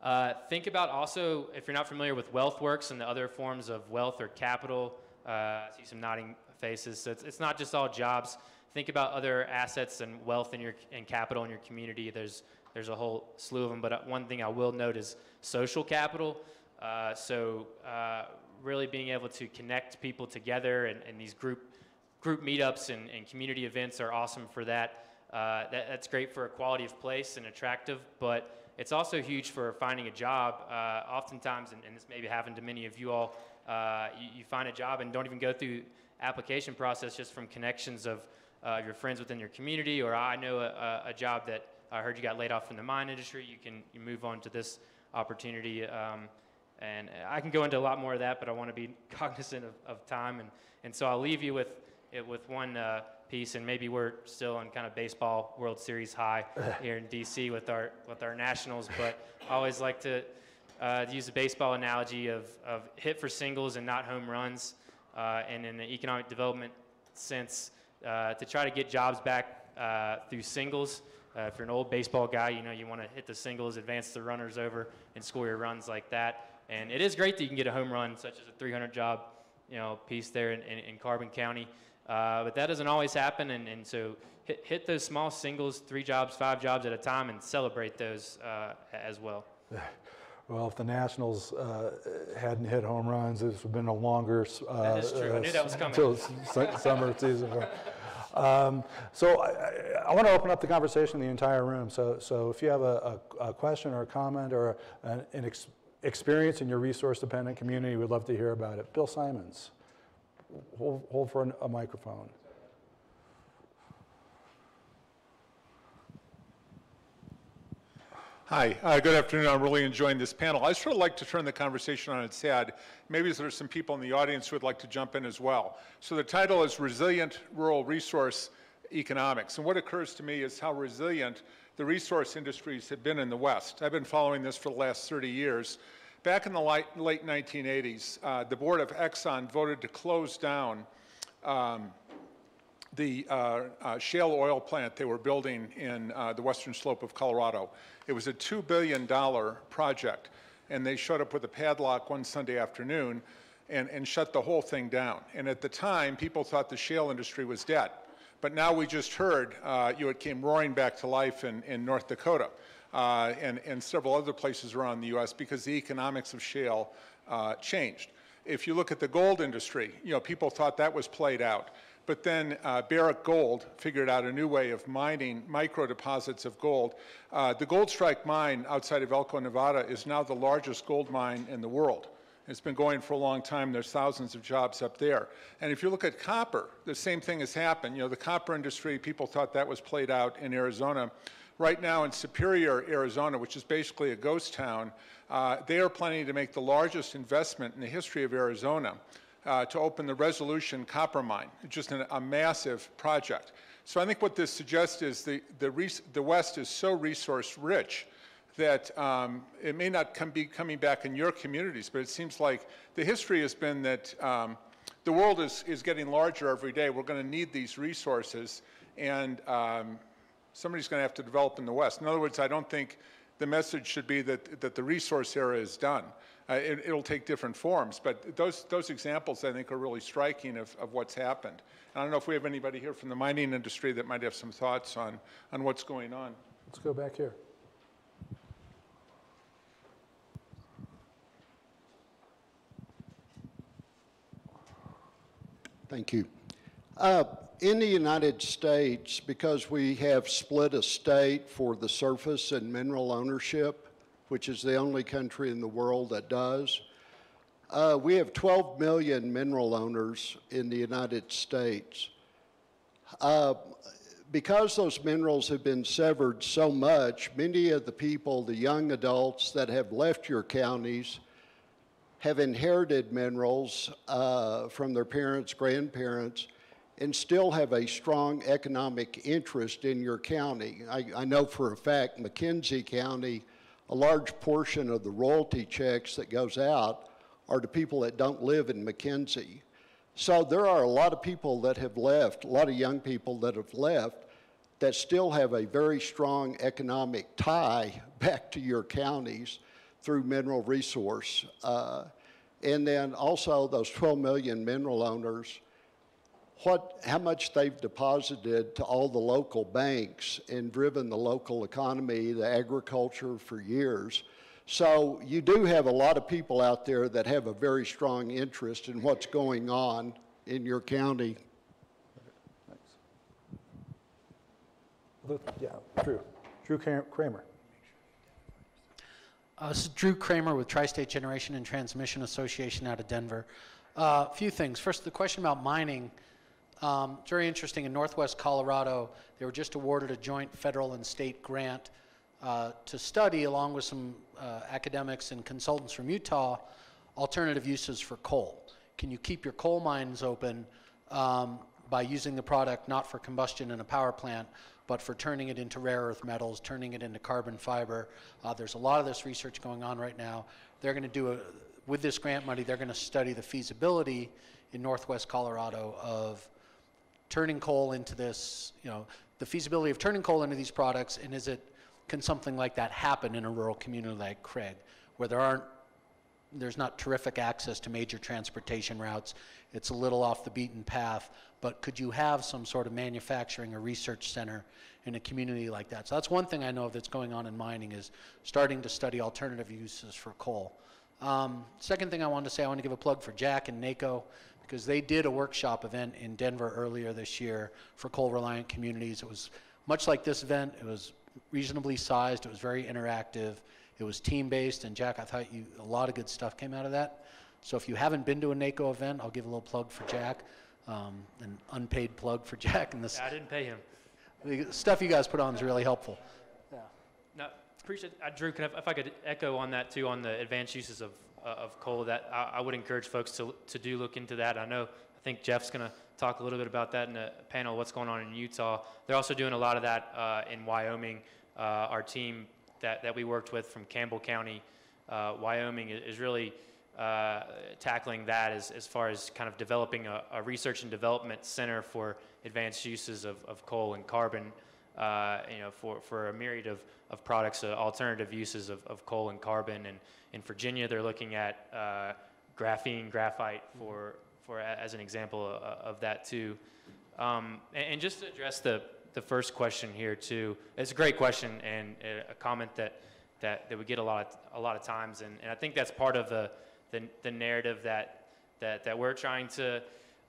Uh, think about also, if you're not familiar with WealthWorks and the other forms of wealth or capital, uh, I see some nodding faces. So it's, it's not just all jobs. Think about other assets and wealth in your and capital in your community. There's there's a whole slew of them. But one thing I will note is social capital. Uh, so uh, really being able to connect people together and, and these group group meetups and, and, community events are awesome for that. Uh, that. That's great for a quality of place and attractive, but it's also huge for finding a job. Uh, oftentimes, and, and, this maybe happened to many of you all, uh, you, you, find a job and don't even go through application process just from connections of uh, your friends within your community, or I know a, a, job that I heard you got laid off from the mine industry. You can you move on to this opportunity. Um, and I can go into a lot more of that, but I want to be cognizant of, of time. And, and so I'll leave you with, with one uh, piece, and maybe we're still on kind of baseball World Series high here in DC with our with our Nationals. But I always like to uh, use the baseball analogy of, of hit for singles and not home runs. Uh, and in the economic development sense, uh, to try to get jobs back uh, through singles. Uh, if you're an old baseball guy, you know you want to hit the singles, advance the runners over, and score your runs like that. And it is great that you can get a home run, such as a 300 job, you know, piece there in, in, in Carbon County. Uh, but that doesn't always happen, and, and so hit, hit those small singles, three jobs, five jobs at a time, and celebrate those uh, as well. Well, if the Nationals uh, hadn't hit home runs, this would have been a longer. uh, That is true. I knew that was uh, coming. Till su- summer season. Um, So I- I, I want to open up the conversation in the entire room. So, so if you have a, a, a question or a comment or an, an ex- experience in your resource-dependent community, we'd love to hear about it. Bill Simons, hold, hold for an- a microphone. Hi, uh, good afternoon. I'm really enjoying this panel. I sort of like to turn the conversation on its head. Maybe there's some people in the audience who would like to jump in as well. So the title is Resilient Rural Resource Economies. And what occurs to me is how resilient the resource industries have been in the West. I've been following this for the last 30 years. Back in the late, late 1980s, uh, the board of Exxon voted to close down um, the uh, uh, shale oil plant they were building in uh, the western slope of Colorado. It was a $2 billion project, and they showed up with a padlock one Sunday afternoon and, and shut the whole thing down. And at the time, people thought the shale industry was dead. But now we just heard, uh, you know, it came roaring back to life in, in North Dakota uh, and, and several other places around the U.S. because the economics of shale uh, changed. If you look at the gold industry, you know, people thought that was played out. But then uh, Barrick Gold figured out a new way of mining micro deposits of gold. Uh, the Gold Strike mine outside of Elko, Nevada is now the largest gold mine in the world. It's been going for a long time. There's thousands of jobs up there. And if you look at copper, the same thing has happened. You know, the copper industry, people thought that was played out in Arizona. Right now in Superior, Arizona, which is basically a ghost town, uh, they are planning to make the largest investment in the history of Arizona uh, to open the Resolution copper mine, just an, a massive project. So I think what this suggests is the, the, the West is so resource rich that um, it may not come, be coming back in your communities, but it seems like the history has been that um, the world is, is getting larger every day. We're going to need these resources, and um, somebody's going to have to develop in the West. In other words, I don't think the message should be that, that the resource era is done. Uh, it, will take different forms, but those, those examples I think are really striking of, of what's happened. I don't know if we have anybody here from the mining industry that might have some thoughts on, on what's going on. Let's go back here. Thank you. Uh, in the United States, because we have split estate for the surface and mineral ownership, which is the only country in the world that does, uh, we have 12 million mineral owners in the United States. Uh, because those minerals have been severed so much, many of the people, the young adults that have left your counties, have inherited minerals uh, from their parents, grandparents, and still have a strong economic interest in your county. I, I, know for a fact McKenzie County, a large portion of the royalty checks that goes out are to people that don't live in McKenzie. So there are a lot of people that have left, a lot of young people that have left that still have a very strong economic tie back to your counties through mineral resource. Uh, and then also those 12 million mineral owners, what, how much they've deposited to all the local banks and driven the local economy, the agriculture for years. So you do have a lot of people out there that have a very strong interest in what's going on in your county. Thanks. Yeah, Drew. Drew Kramer. Uh, this is Drew Kramer with Tri-State Generation and Transmission Association out of Denver. A uh, few things. First, the question about mining. Um, it's very interesting. In Northwest Colorado, they were just awarded a joint federal and state grant uh, to study, along with some uh, academics and consultants from Utah, alternative uses for coal. Can you keep your coal mines open um, by using the product not for combustion in a power plant, but for turning it into rare earth metals, turning it into carbon fiber. Uh, there's a lot of this research going on right now. They're going to do a, with this grant money, they're going to study the feasibility in northwest Colorado of turning coal into this, you know, the feasibility of turning coal into these products, and is it, can something like that happen in a rural community like Craig, where there aren't, there's not terrific access to major transportation routes, it's a little off the beaten path, but could you have some sort of manufacturing or research center in a community like that? So that's one thing I know that's going on in mining is starting to study alternative uses for coal. Um, second thing I wanted to say, I want to give a plug for Jack and NACO because they did a workshop event in Denver earlier this year for coal reliant communities. It was much like this event, it was reasonably sized, it was very interactive, it was team based, and Jack, I thought you, a lot of good stuff came out of that. So if you haven't been to a NACO event, I'll give a little plug for Jack, um, an unpaid plug for Jack. And this, I didn't pay him. the stuff you guys put on is really helpful. Appreciate, uh, Drew, I, if I could echo on that too, on the advanced uses of, uh, of coal, that I, I would encourage folks to, to do look into that. I know, I think Jeff's going to talk a little bit about that in a panel, what's going on in Utah. They're also doing a lot of that uh, in Wyoming. Uh, our team that, that we worked with from Campbell County, uh, Wyoming, is, is really uh, tackling that as, as far as kind of developing a, a research and development center for advanced uses of, of coal and carbon, uh, you know, for, for a myriad of, of products, uh, alternative uses of, of coal and carbon. And in Virginia, they're looking at uh, graphene, graphite for, for a- as an example of, of that too. Um, and, and just to address the, the first question here too, it's a great question and a comment that, that, that we get a lot of, a lot of times. And, and I think that's part of the, the, the narrative that, that, that we're trying to,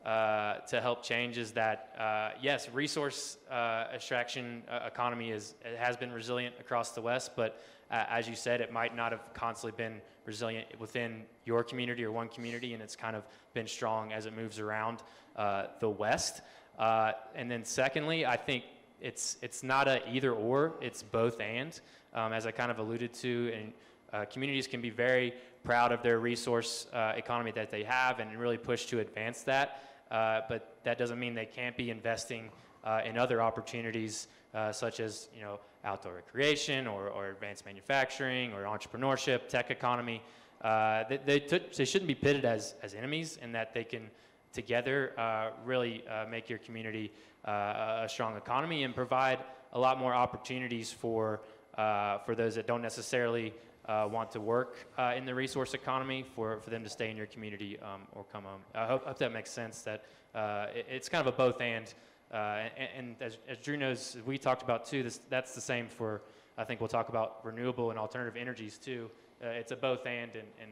uh, to help change is that, uh, yes, resource uh, extraction uh, economy is, has been resilient across the West, but uh, as you said, it might not have constantly been resilient within your community or one community, and it's kind of been strong as it moves around uh, the West. And then secondly, I think it's, it's not a either or, it's both and, um, as I kind of alluded to, and uh, communities can be very proud of their resource uh, economy that they have and really push to advance that. Uh, but that doesn't mean they can't be investing uh, in other opportunities uh, such as you know outdoor recreation or, or advanced manufacturing or entrepreneurship, tech economy. They, they, they shouldn't be pitted as, as enemies in that they can together uh, really uh, make your community uh, a strong economy and provide a lot more opportunities for, for those that don't necessarily uh, want to work uh, in the resource economy for, for them to stay in your community um, or come home. I hope, hope that makes sense that uh, it- it's kind of a both and. Uh, and, and as, as Drew knows, we talked about too, this, that's the same for, I think we'll talk about renewable and alternative energies too. Uh, it's a both and, and, and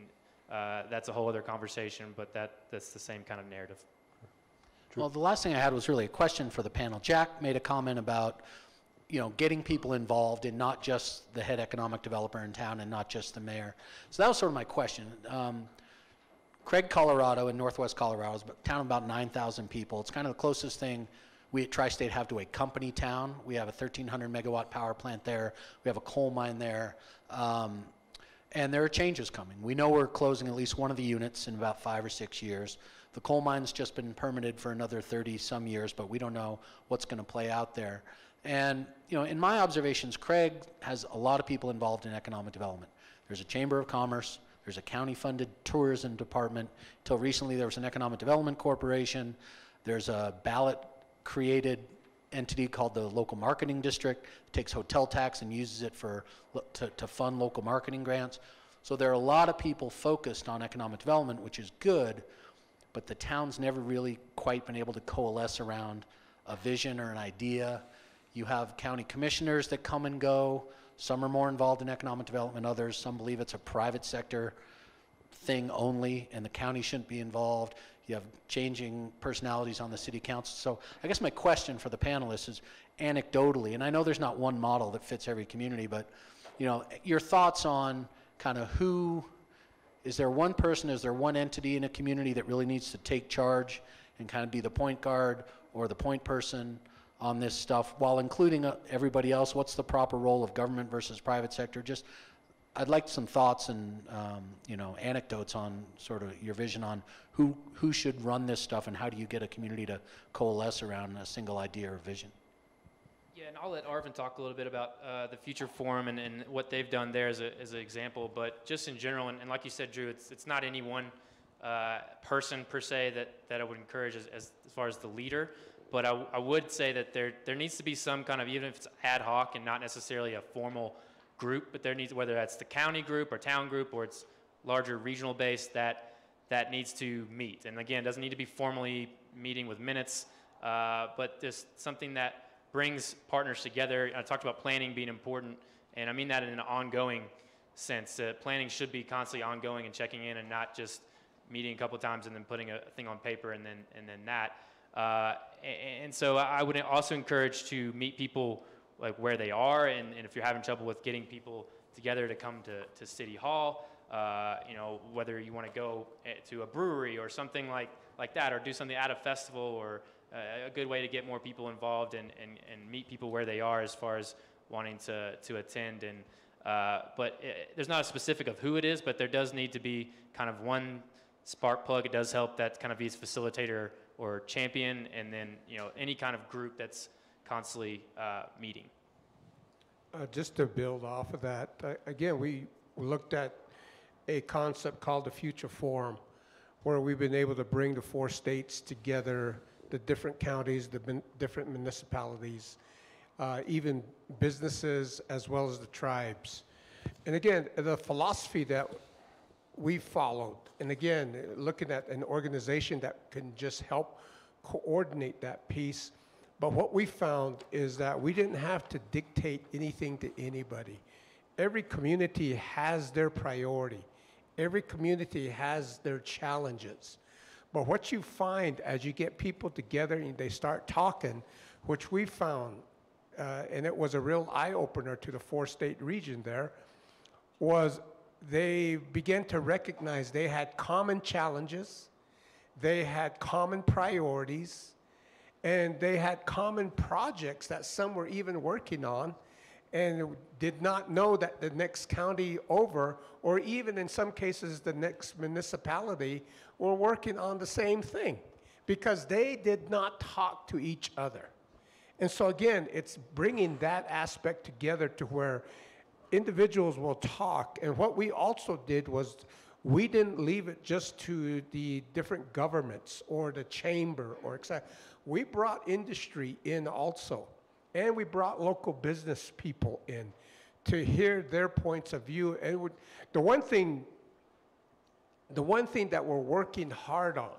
uh, that's a whole other conversation, but that, that's the same kind of narrative. Well, the last thing I had was really a question for the panel. Jack made a comment about, you know, getting people involved in not just the head economic developer in town and not just the mayor. So that was sort of my question. Um, Craig, Colorado, in northwest Colorado, is a town of about 9,000 people. It's kind of the closest thing we at Tri-State have to a company town. We have a 1,300 megawatt power plant there. We have a coal mine there. Um, and there are changes coming. We know we're closing at least one of the units in about five or six years. The coal mine's just been permitted for another 30 some years, but we don't know what's going to play out there. And, you know, in my observations, Craig has a lot of people involved in economic development. There's a Chamber of Commerce, there's a county funded tourism department. Till recently, there was an Economic Development Corporation. There's a ballot created entity called the local marketing district It takes hotel tax and uses it for to, to fund local marketing grants so there are a lot of people focused on economic development which is good but the town's never really quite been able to coalesce around a vision or an idea you have county commissioners that come and go some are more involved in economic development others some believe it's a private sector thing only, and the county shouldn't be involved. You have changing personalities on the city council. So I guess my question for the panelists is anecdotally, and I know there's not one model that fits every community, but you know, your thoughts on kind of who is there one person, is there one entity in a community that really needs to take charge and kind of be the point guard or the point person on this stuff while including uh, everybody else? What's the proper role of government versus private sector? Just I'd like some thoughts and um, you know anecdotes on sort of your vision on who who should run this stuff and how do you get a community to coalesce around a single idea or vision. Yeah, and I'll let Arvin talk a little bit about uh, the Future Forum and, and what they've done there as, a, as an example. But just in general, and, and like you said, Drew, it's, it's not any one uh, person per se that, that I would encourage as, as, as far as the leader. But I, I would say that there, there needs to be some kind of, even if it's ad hoc and not necessarily a formal group, but there needs, whether that's the county group or town group or it's larger regional base, that, that needs to meet. And again, doesn't need to be formally meeting with minutes, uh, but just something that brings partners together. I talked about planning being important, and I mean that in an ongoing sense. Uh, planning should be constantly ongoing and checking in and not just meeting a couple times and then putting a thing on paper and then, and then that. Uh, and, so I would also encourage to meet people like where they are, and, and if you're having trouble with getting people together to come to, to City Hall, uh, you know, whether you want to go eh, to a brewery or something like, like that, or do something at a festival, or uh, a good way to get more people involved and, and, and meet people where they are as far as wanting to, to attend. And, uh, but it, eh, there's not a specific of who it is, but there does need to be kind of one spark plug. It does help that kind of be facilitator or champion, and then you know any kind of group that's constantly uh, meeting. Uh, just to build off of that, uh, again, we looked at a concept called the Future Forum, where we've been able to bring the four states together, the different counties, the different municipalities, uh, even businesses, as well as the tribes. And again, the philosophy that we followed. And again, looking at an organization that can just help coordinate that piece. But what we found is that we didn't have to dictate anything to anybody. Every community has their priority. Every community has their challenges. But what you find as you get people together and they start talking, which we found, uh, and it was a real eye opener to the four state region there, was they began to recognize they had common challenges, they had common priorities, and they had common projects that some were even working on and did not know that the next county over, or even in some cases the next municipality, were working on the same thing because they did not talk to each other. And so, again, it's bringing that aspect together to where individuals will talk. And what we also did was we didn't leave it just to the different governments or the chamber or etc. We brought industry in also. And we brought local business people in to hear their points of view. And the one thing, the one thing that we're working hard on,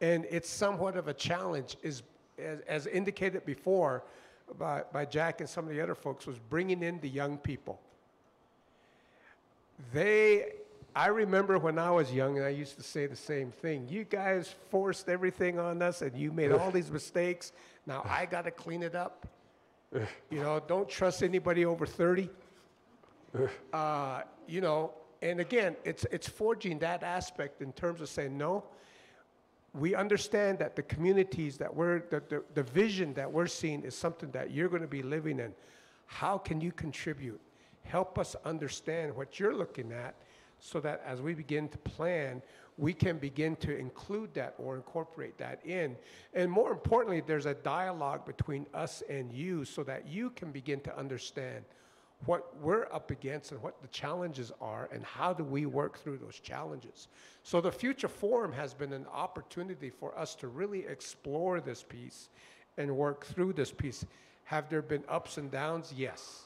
and it's somewhat of a challenge, is as, as indicated before, by, by Jack and some of the other folks was bringing in the young people. They, I remember when I was young, and I used to say the same thing. You guys forced everything on us, and you made all these mistakes. Now I got to clean it up. You know, don't trust anybody over 30. Uh, you know, and again, it's, it's forging that aspect in terms of saying, no, we understand that the communities that we're, the, the, the vision that we're seeing is something that you're going to be living in. How can you contribute? Help us understand what you're looking at so that as we begin to plan, we can begin to include that or incorporate that in. And more importantly, there's a dialogue between us and you so that you can begin to understand what we're up against and what the challenges are and how do we work through those challenges. So the Future Forum has been an opportunity for us to really explore this piece and work through this piece. Have there been ups and downs? Yes.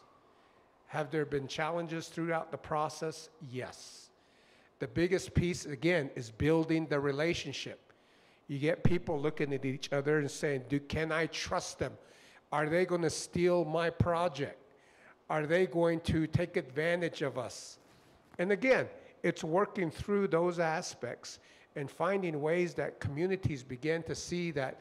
Have there been challenges throughout the process? Yes. The biggest piece, again, is building the relationship. You get people looking at each other and saying, Do, Can I trust them? Are they going to steal my project? Are they going to take advantage of us? And again, it's working through those aspects and finding ways that communities begin to see that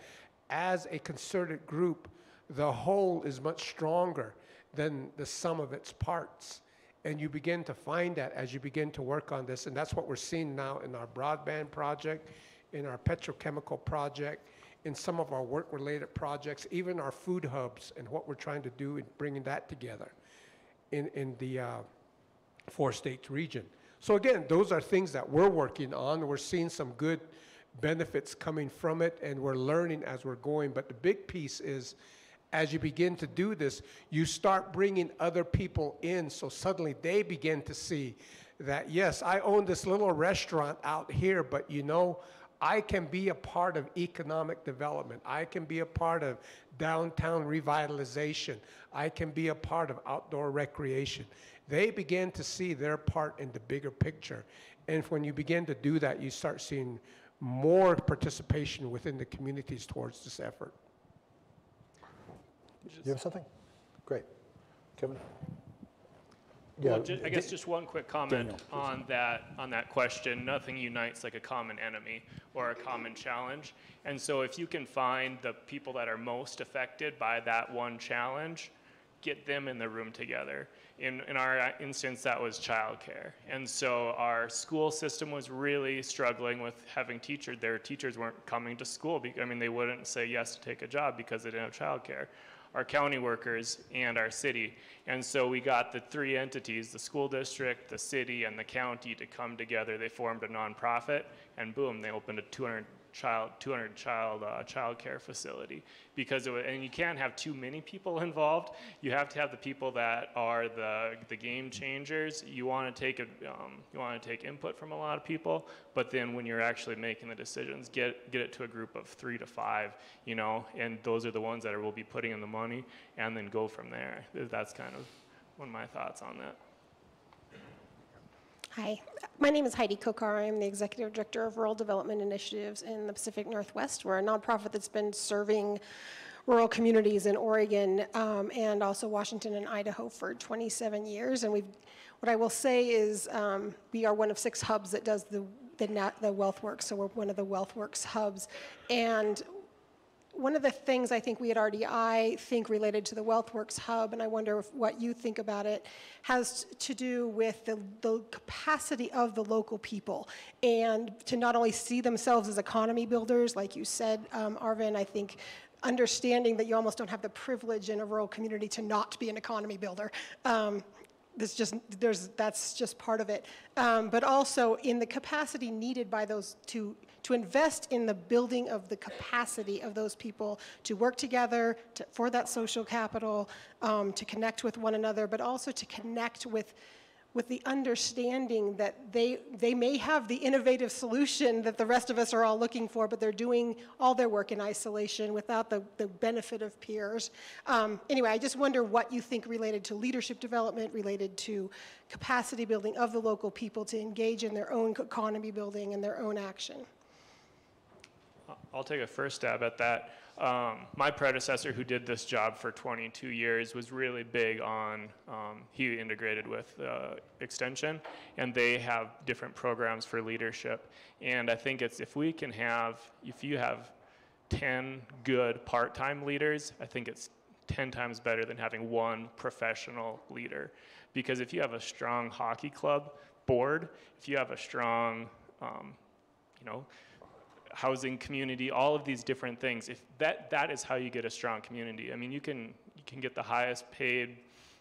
as a concerted group, the whole is much stronger than the sum of its parts. And you begin to find that as you begin to work on this. And that's what we're seeing now in our broadband project, in our petrochemical project, in some of our work related projects, even our food hubs and what we're trying to do in bringing that together in, in the uh, four states region. So again, those are things that we're working on. We're seeing some good benefits coming from it, and we're learning as we're going. But the big piece is, as you begin to do this, you start bringing other people in, so suddenly they begin to see that yes, I own this little restaurant out here, but you know, I can be a part of economic development. I can be a part of downtown revitalization. I can be a part of outdoor recreation. They begin to see their part in the bigger picture. And when you begin to do that, you start seeing more participation within the communities towards this effort. You have something? Great. Kevin? Well, Yeah, ju- I guess just one quick comment on that, on that question. Nothing unites like a common enemy or a common challenge. And so if you can find the people that are most affected by that one challenge, get them in the room together. In, in our uh, instance, that was childcare. And so our school system was really struggling with having teachers. Their teachers weren't coming to school. Because, I mean, they wouldn't say yes to take a job because they didn't have childcare our county workers and our city. And so we got the three entities, the school district, the city, and the county to come together. They formed a nonprofit, and boom, they opened a 200 child 200 child uh, child care facility because it was, and you can't have too many people involved. You have to have the people that are the the game changers. You want to take a, um, you want to take input from a lot of people but then when you're actually making the decisions get get it to a group of three to five you know and those are the ones that are, will be putting in the money and then go from there. That's kind of one of my thoughts on that Hi, my name is Heidi Khokhar. I'm the Executive Director of Rural Development Initiatives in the Pacific Northwest. We're a nonprofit that's been serving rural communities in Oregon um, and also Washington and Idaho for 27 years. And we've, what I will say is um, we are one of six hubs that does the the, the WealthWorks, so we're one of the wealth works hubs. And one of the things I think we at RDI think related to the WealthWorks hub, and I wonder if, what you think about it, has to do with the, the capacity of the local people and to not only see themselves as economy builders, like you said, um, Arvin, I think understanding that you almost don't have the privilege in a rural community to not be an economy builder. Um, there's just there's that's just part of it um, but also in the capacity needed by those to to invest in the building of the capacity of those people to work together to, for that social capital um, to connect with one another but also to connect with with the understanding that they, they may have the innovative solution that the rest of us are all looking for, but they're doing all their work in isolation without the, the benefit of peers. Um, anyway, I just wonder what you think related to leadership development, related to capacity building of the local people to engage in their own economy building and their own action. I'll take a first stab at that. Um, my predecessor, who did this job for 22 years, was really big on, um, he integrated with uh, Extension, and they have different programs for leadership. And I think it's if we can have, if you have 10 good part time leaders, I think it's 10 times better than having one professional leader. Because if you have a strong hockey club board, if you have a strong, um, you know, housing community, all of these different things. If that that is how you get a strong community. I mean, you can you can get the highest paid,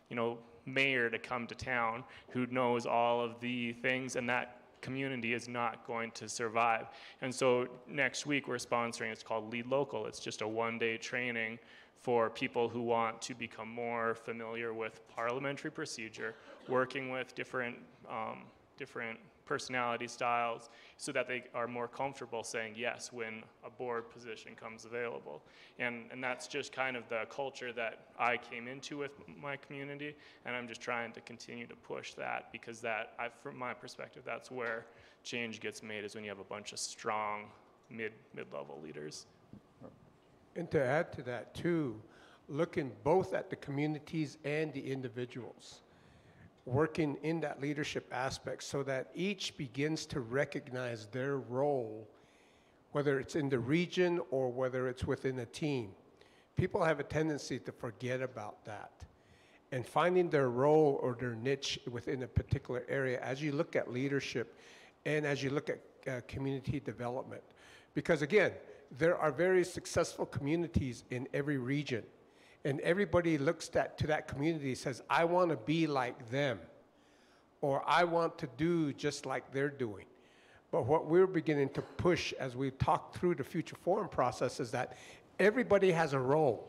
you know, mayor to come to town who knows all of the things, and that community is not going to survive. And so next week we're sponsoring. It's called Lead Local. It's just a one-day training for people who want to become more familiar with parliamentary procedure, working with different um, different personality styles so that they are more comfortable saying yes when a board position comes available. And, and that's just kind of the culture that I came into with my community, and I'm just trying to continue to push that because that, I, from my perspective, that's where change gets made is when you have a bunch of strong mid, mid-level leaders. And to add to that too, looking both at the communities and the individuals working in that leadership aspect so that each begins to recognize their role, whether it's in the region or whether it's within a team. People have a tendency to forget about that. And finding their role or their niche within a particular area as you look at leadership and as you look at uh, community development. Because again, there are very successful communities in every region and everybody looks to that community says, I want to be like them, or I want to do just like they're doing. But what we're beginning to push as we talk through the future forum process is that everybody has a role.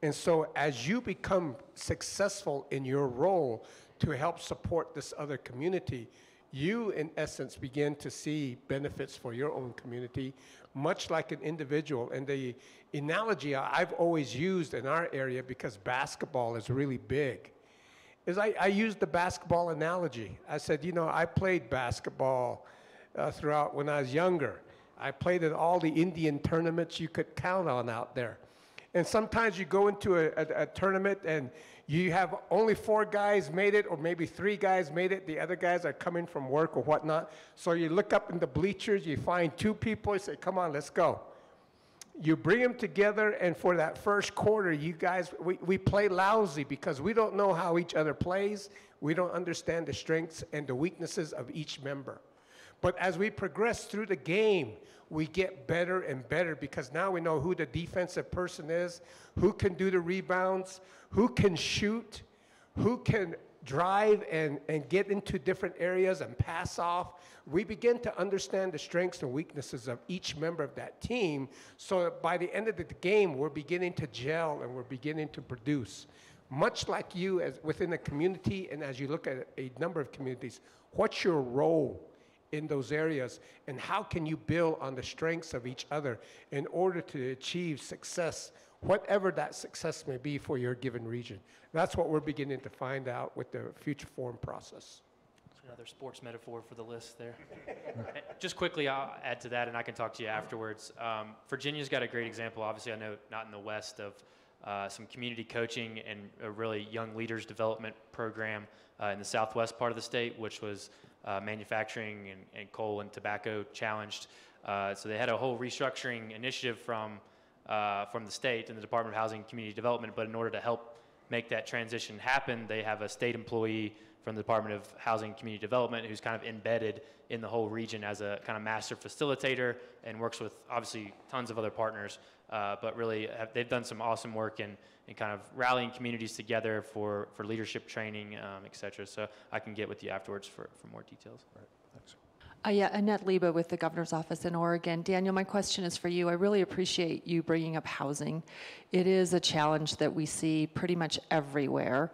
And so as you become successful in your role to help support this other community, you, in essence, begin to see benefits for your own community, much like an individual. And the analogy I've always used in our area, because basketball is really big, is I, I used the basketball analogy. I said, you know, I played basketball uh, throughout when I was younger. I played in all the Indian tournaments you could count on out there. And sometimes you go into a, a, a tournament and you have only four guys made it, or maybe three guys made it. The other guys are coming from work or whatnot. So you look up in the bleachers, you find two people, you say, come on, let's go. You bring them together, and for that first quarter, you guys, we, we play lousy because we don't know how each other plays. We don't understand the strengths and the weaknesses of each member. But as we progress through the game, we get better and better because now we know who the defensive person is, who can do the rebounds, who can shoot, who can drive and, and get into different areas and pass off. We begin to understand the strengths and weaknesses of each member of that team so by the end of the game, we're beginning to gel and we're beginning to produce. Much like you as within a community and as you look at a number of communities, what's your role in those areas and how can you build on the strengths of each other in order to achieve success whatever that success may be for your given region that's what we're beginning to find out with the future form process Another sports metaphor for the list there. Just quickly, I'll add to that, and I can talk to you afterwards. Um, Virginia's got a great example. Obviously, I know not in the West of uh, some community coaching and a really young leaders development program uh, in the Southwest part of the state, which was uh, manufacturing and, and coal and tobacco challenged. Uh, so they had a whole restructuring initiative from uh, from the state and the Department of Housing and Community Development. But in order to help make that transition happen, they have a state employee from the Department of Housing and Community Development who's kind of embedded in the whole region as a kind of master facilitator and works with obviously tons of other partners. Uh, but really, have, they've done some awesome work in, in kind of rallying communities together for, for leadership training, um, et cetera. So I can get with you afterwards for, for more details. Uh, yeah, Annette Liba with the governor's office in Oregon. Daniel, my question is for you. I really appreciate you bringing up housing. It is a challenge that we see pretty much everywhere.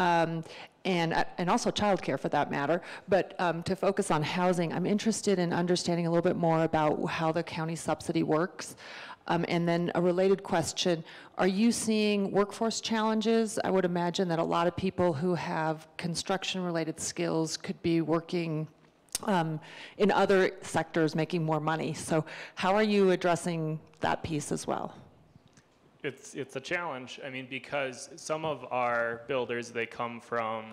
Um, and, uh, and also childcare for that matter. But um, to focus on housing, I'm interested in understanding a little bit more about how the county subsidy works. Um, and then a related question, are you seeing workforce challenges? I would imagine that a lot of people who have construction-related skills could be working um, in other sectors making more money. So how are you addressing that piece as well? It's, it's a challenge. I mean, because some of our builders, they come from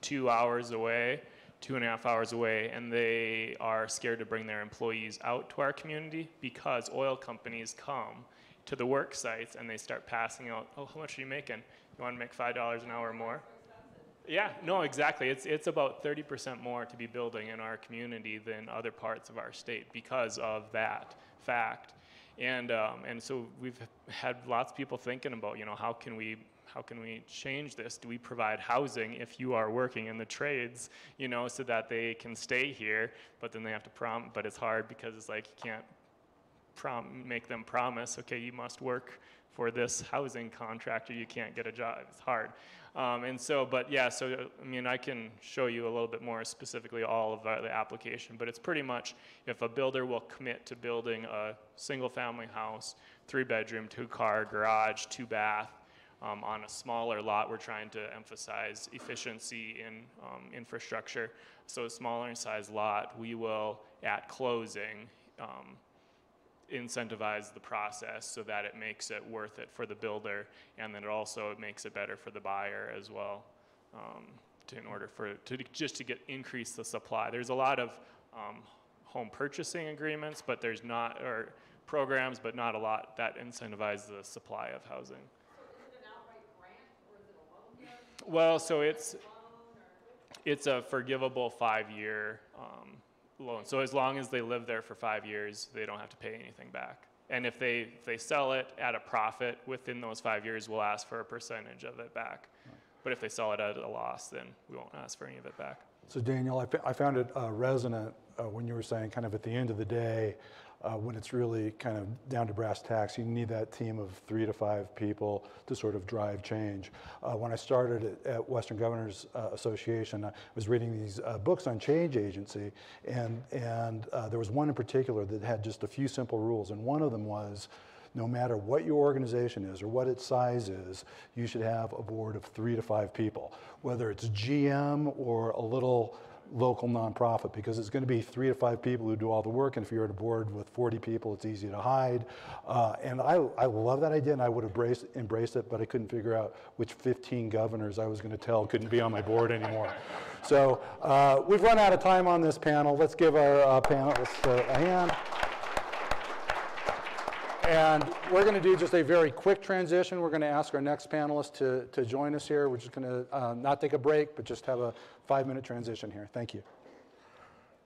two hours away, two and a half hours away, and they are scared to bring their employees out to our community because oil companies come to the work sites and they start passing out, oh, how much are you making? You want to make $5 an hour more? Yeah, no, exactly. It's, it's about 30% more to be building in our community than other parts of our state because of that fact. And, um, and so we've had lots of people thinking about, you know, how can we how can we change this? Do we provide housing if you are working in the trades, you know, so that they can stay here, but then they have to prom, but it's hard because it's like you can't prom, make them promise, okay, you must work for this housing contractor, you can't get a job, it's hard. Um, and so, but yeah, so I mean, I can show you a little bit more specifically all of the application, but it's pretty much if a builder will commit to building a single family house, three bedroom, two car, garage, two bath, um, on a smaller lot, we're trying to emphasize efficiency in um, infrastructure. So a smaller in size lot, we will, at closing, um, incentivize the process so that it makes it worth it for the builder and then it also makes it better for the buyer as well um, to, in order for to just to get increase the supply. There's a lot of um, home purchasing agreements but there's not or programs but not a lot that incentivize the supply of housing. Well so it's it's a forgivable five-year um, loan. So as long as they live there for five years, they don't have to pay anything back. And if they, if they sell it at a profit within those five years, we'll ask for a percentage of it back. But if they sell it at a loss, then we won't ask for any of it back. So Daniel, I, I found it uh, resonant uh, when you were saying kind of at the end of the day, uh, when it's really kind of down to brass tacks, you need that team of three to five people to sort of drive change. Uh, when I started at, at Western Governors uh, Association, I was reading these uh, books on change agency, and, and uh, there was one in particular that had just a few simple rules, and one of them was, no matter what your organization is or what its size is, you should have a board of three to five people, whether it's GM or a little local nonprofit, because it's going to be three to five people who do all the work, and if you're at a board with 40 people, it's easy to hide. Uh, and I, I love that idea, and I would have embraced, it, but I couldn't figure out which 15 governors I was going to tell couldn't be on my board anymore. So uh, we've run out of time on this panel. Let's give our uh, panelists a hand. And we're going to do just a very quick transition. We're going to ask our next panelist to, to join us here. We're just going to uh, not take a break, but just have a five minute transition here. Thank you.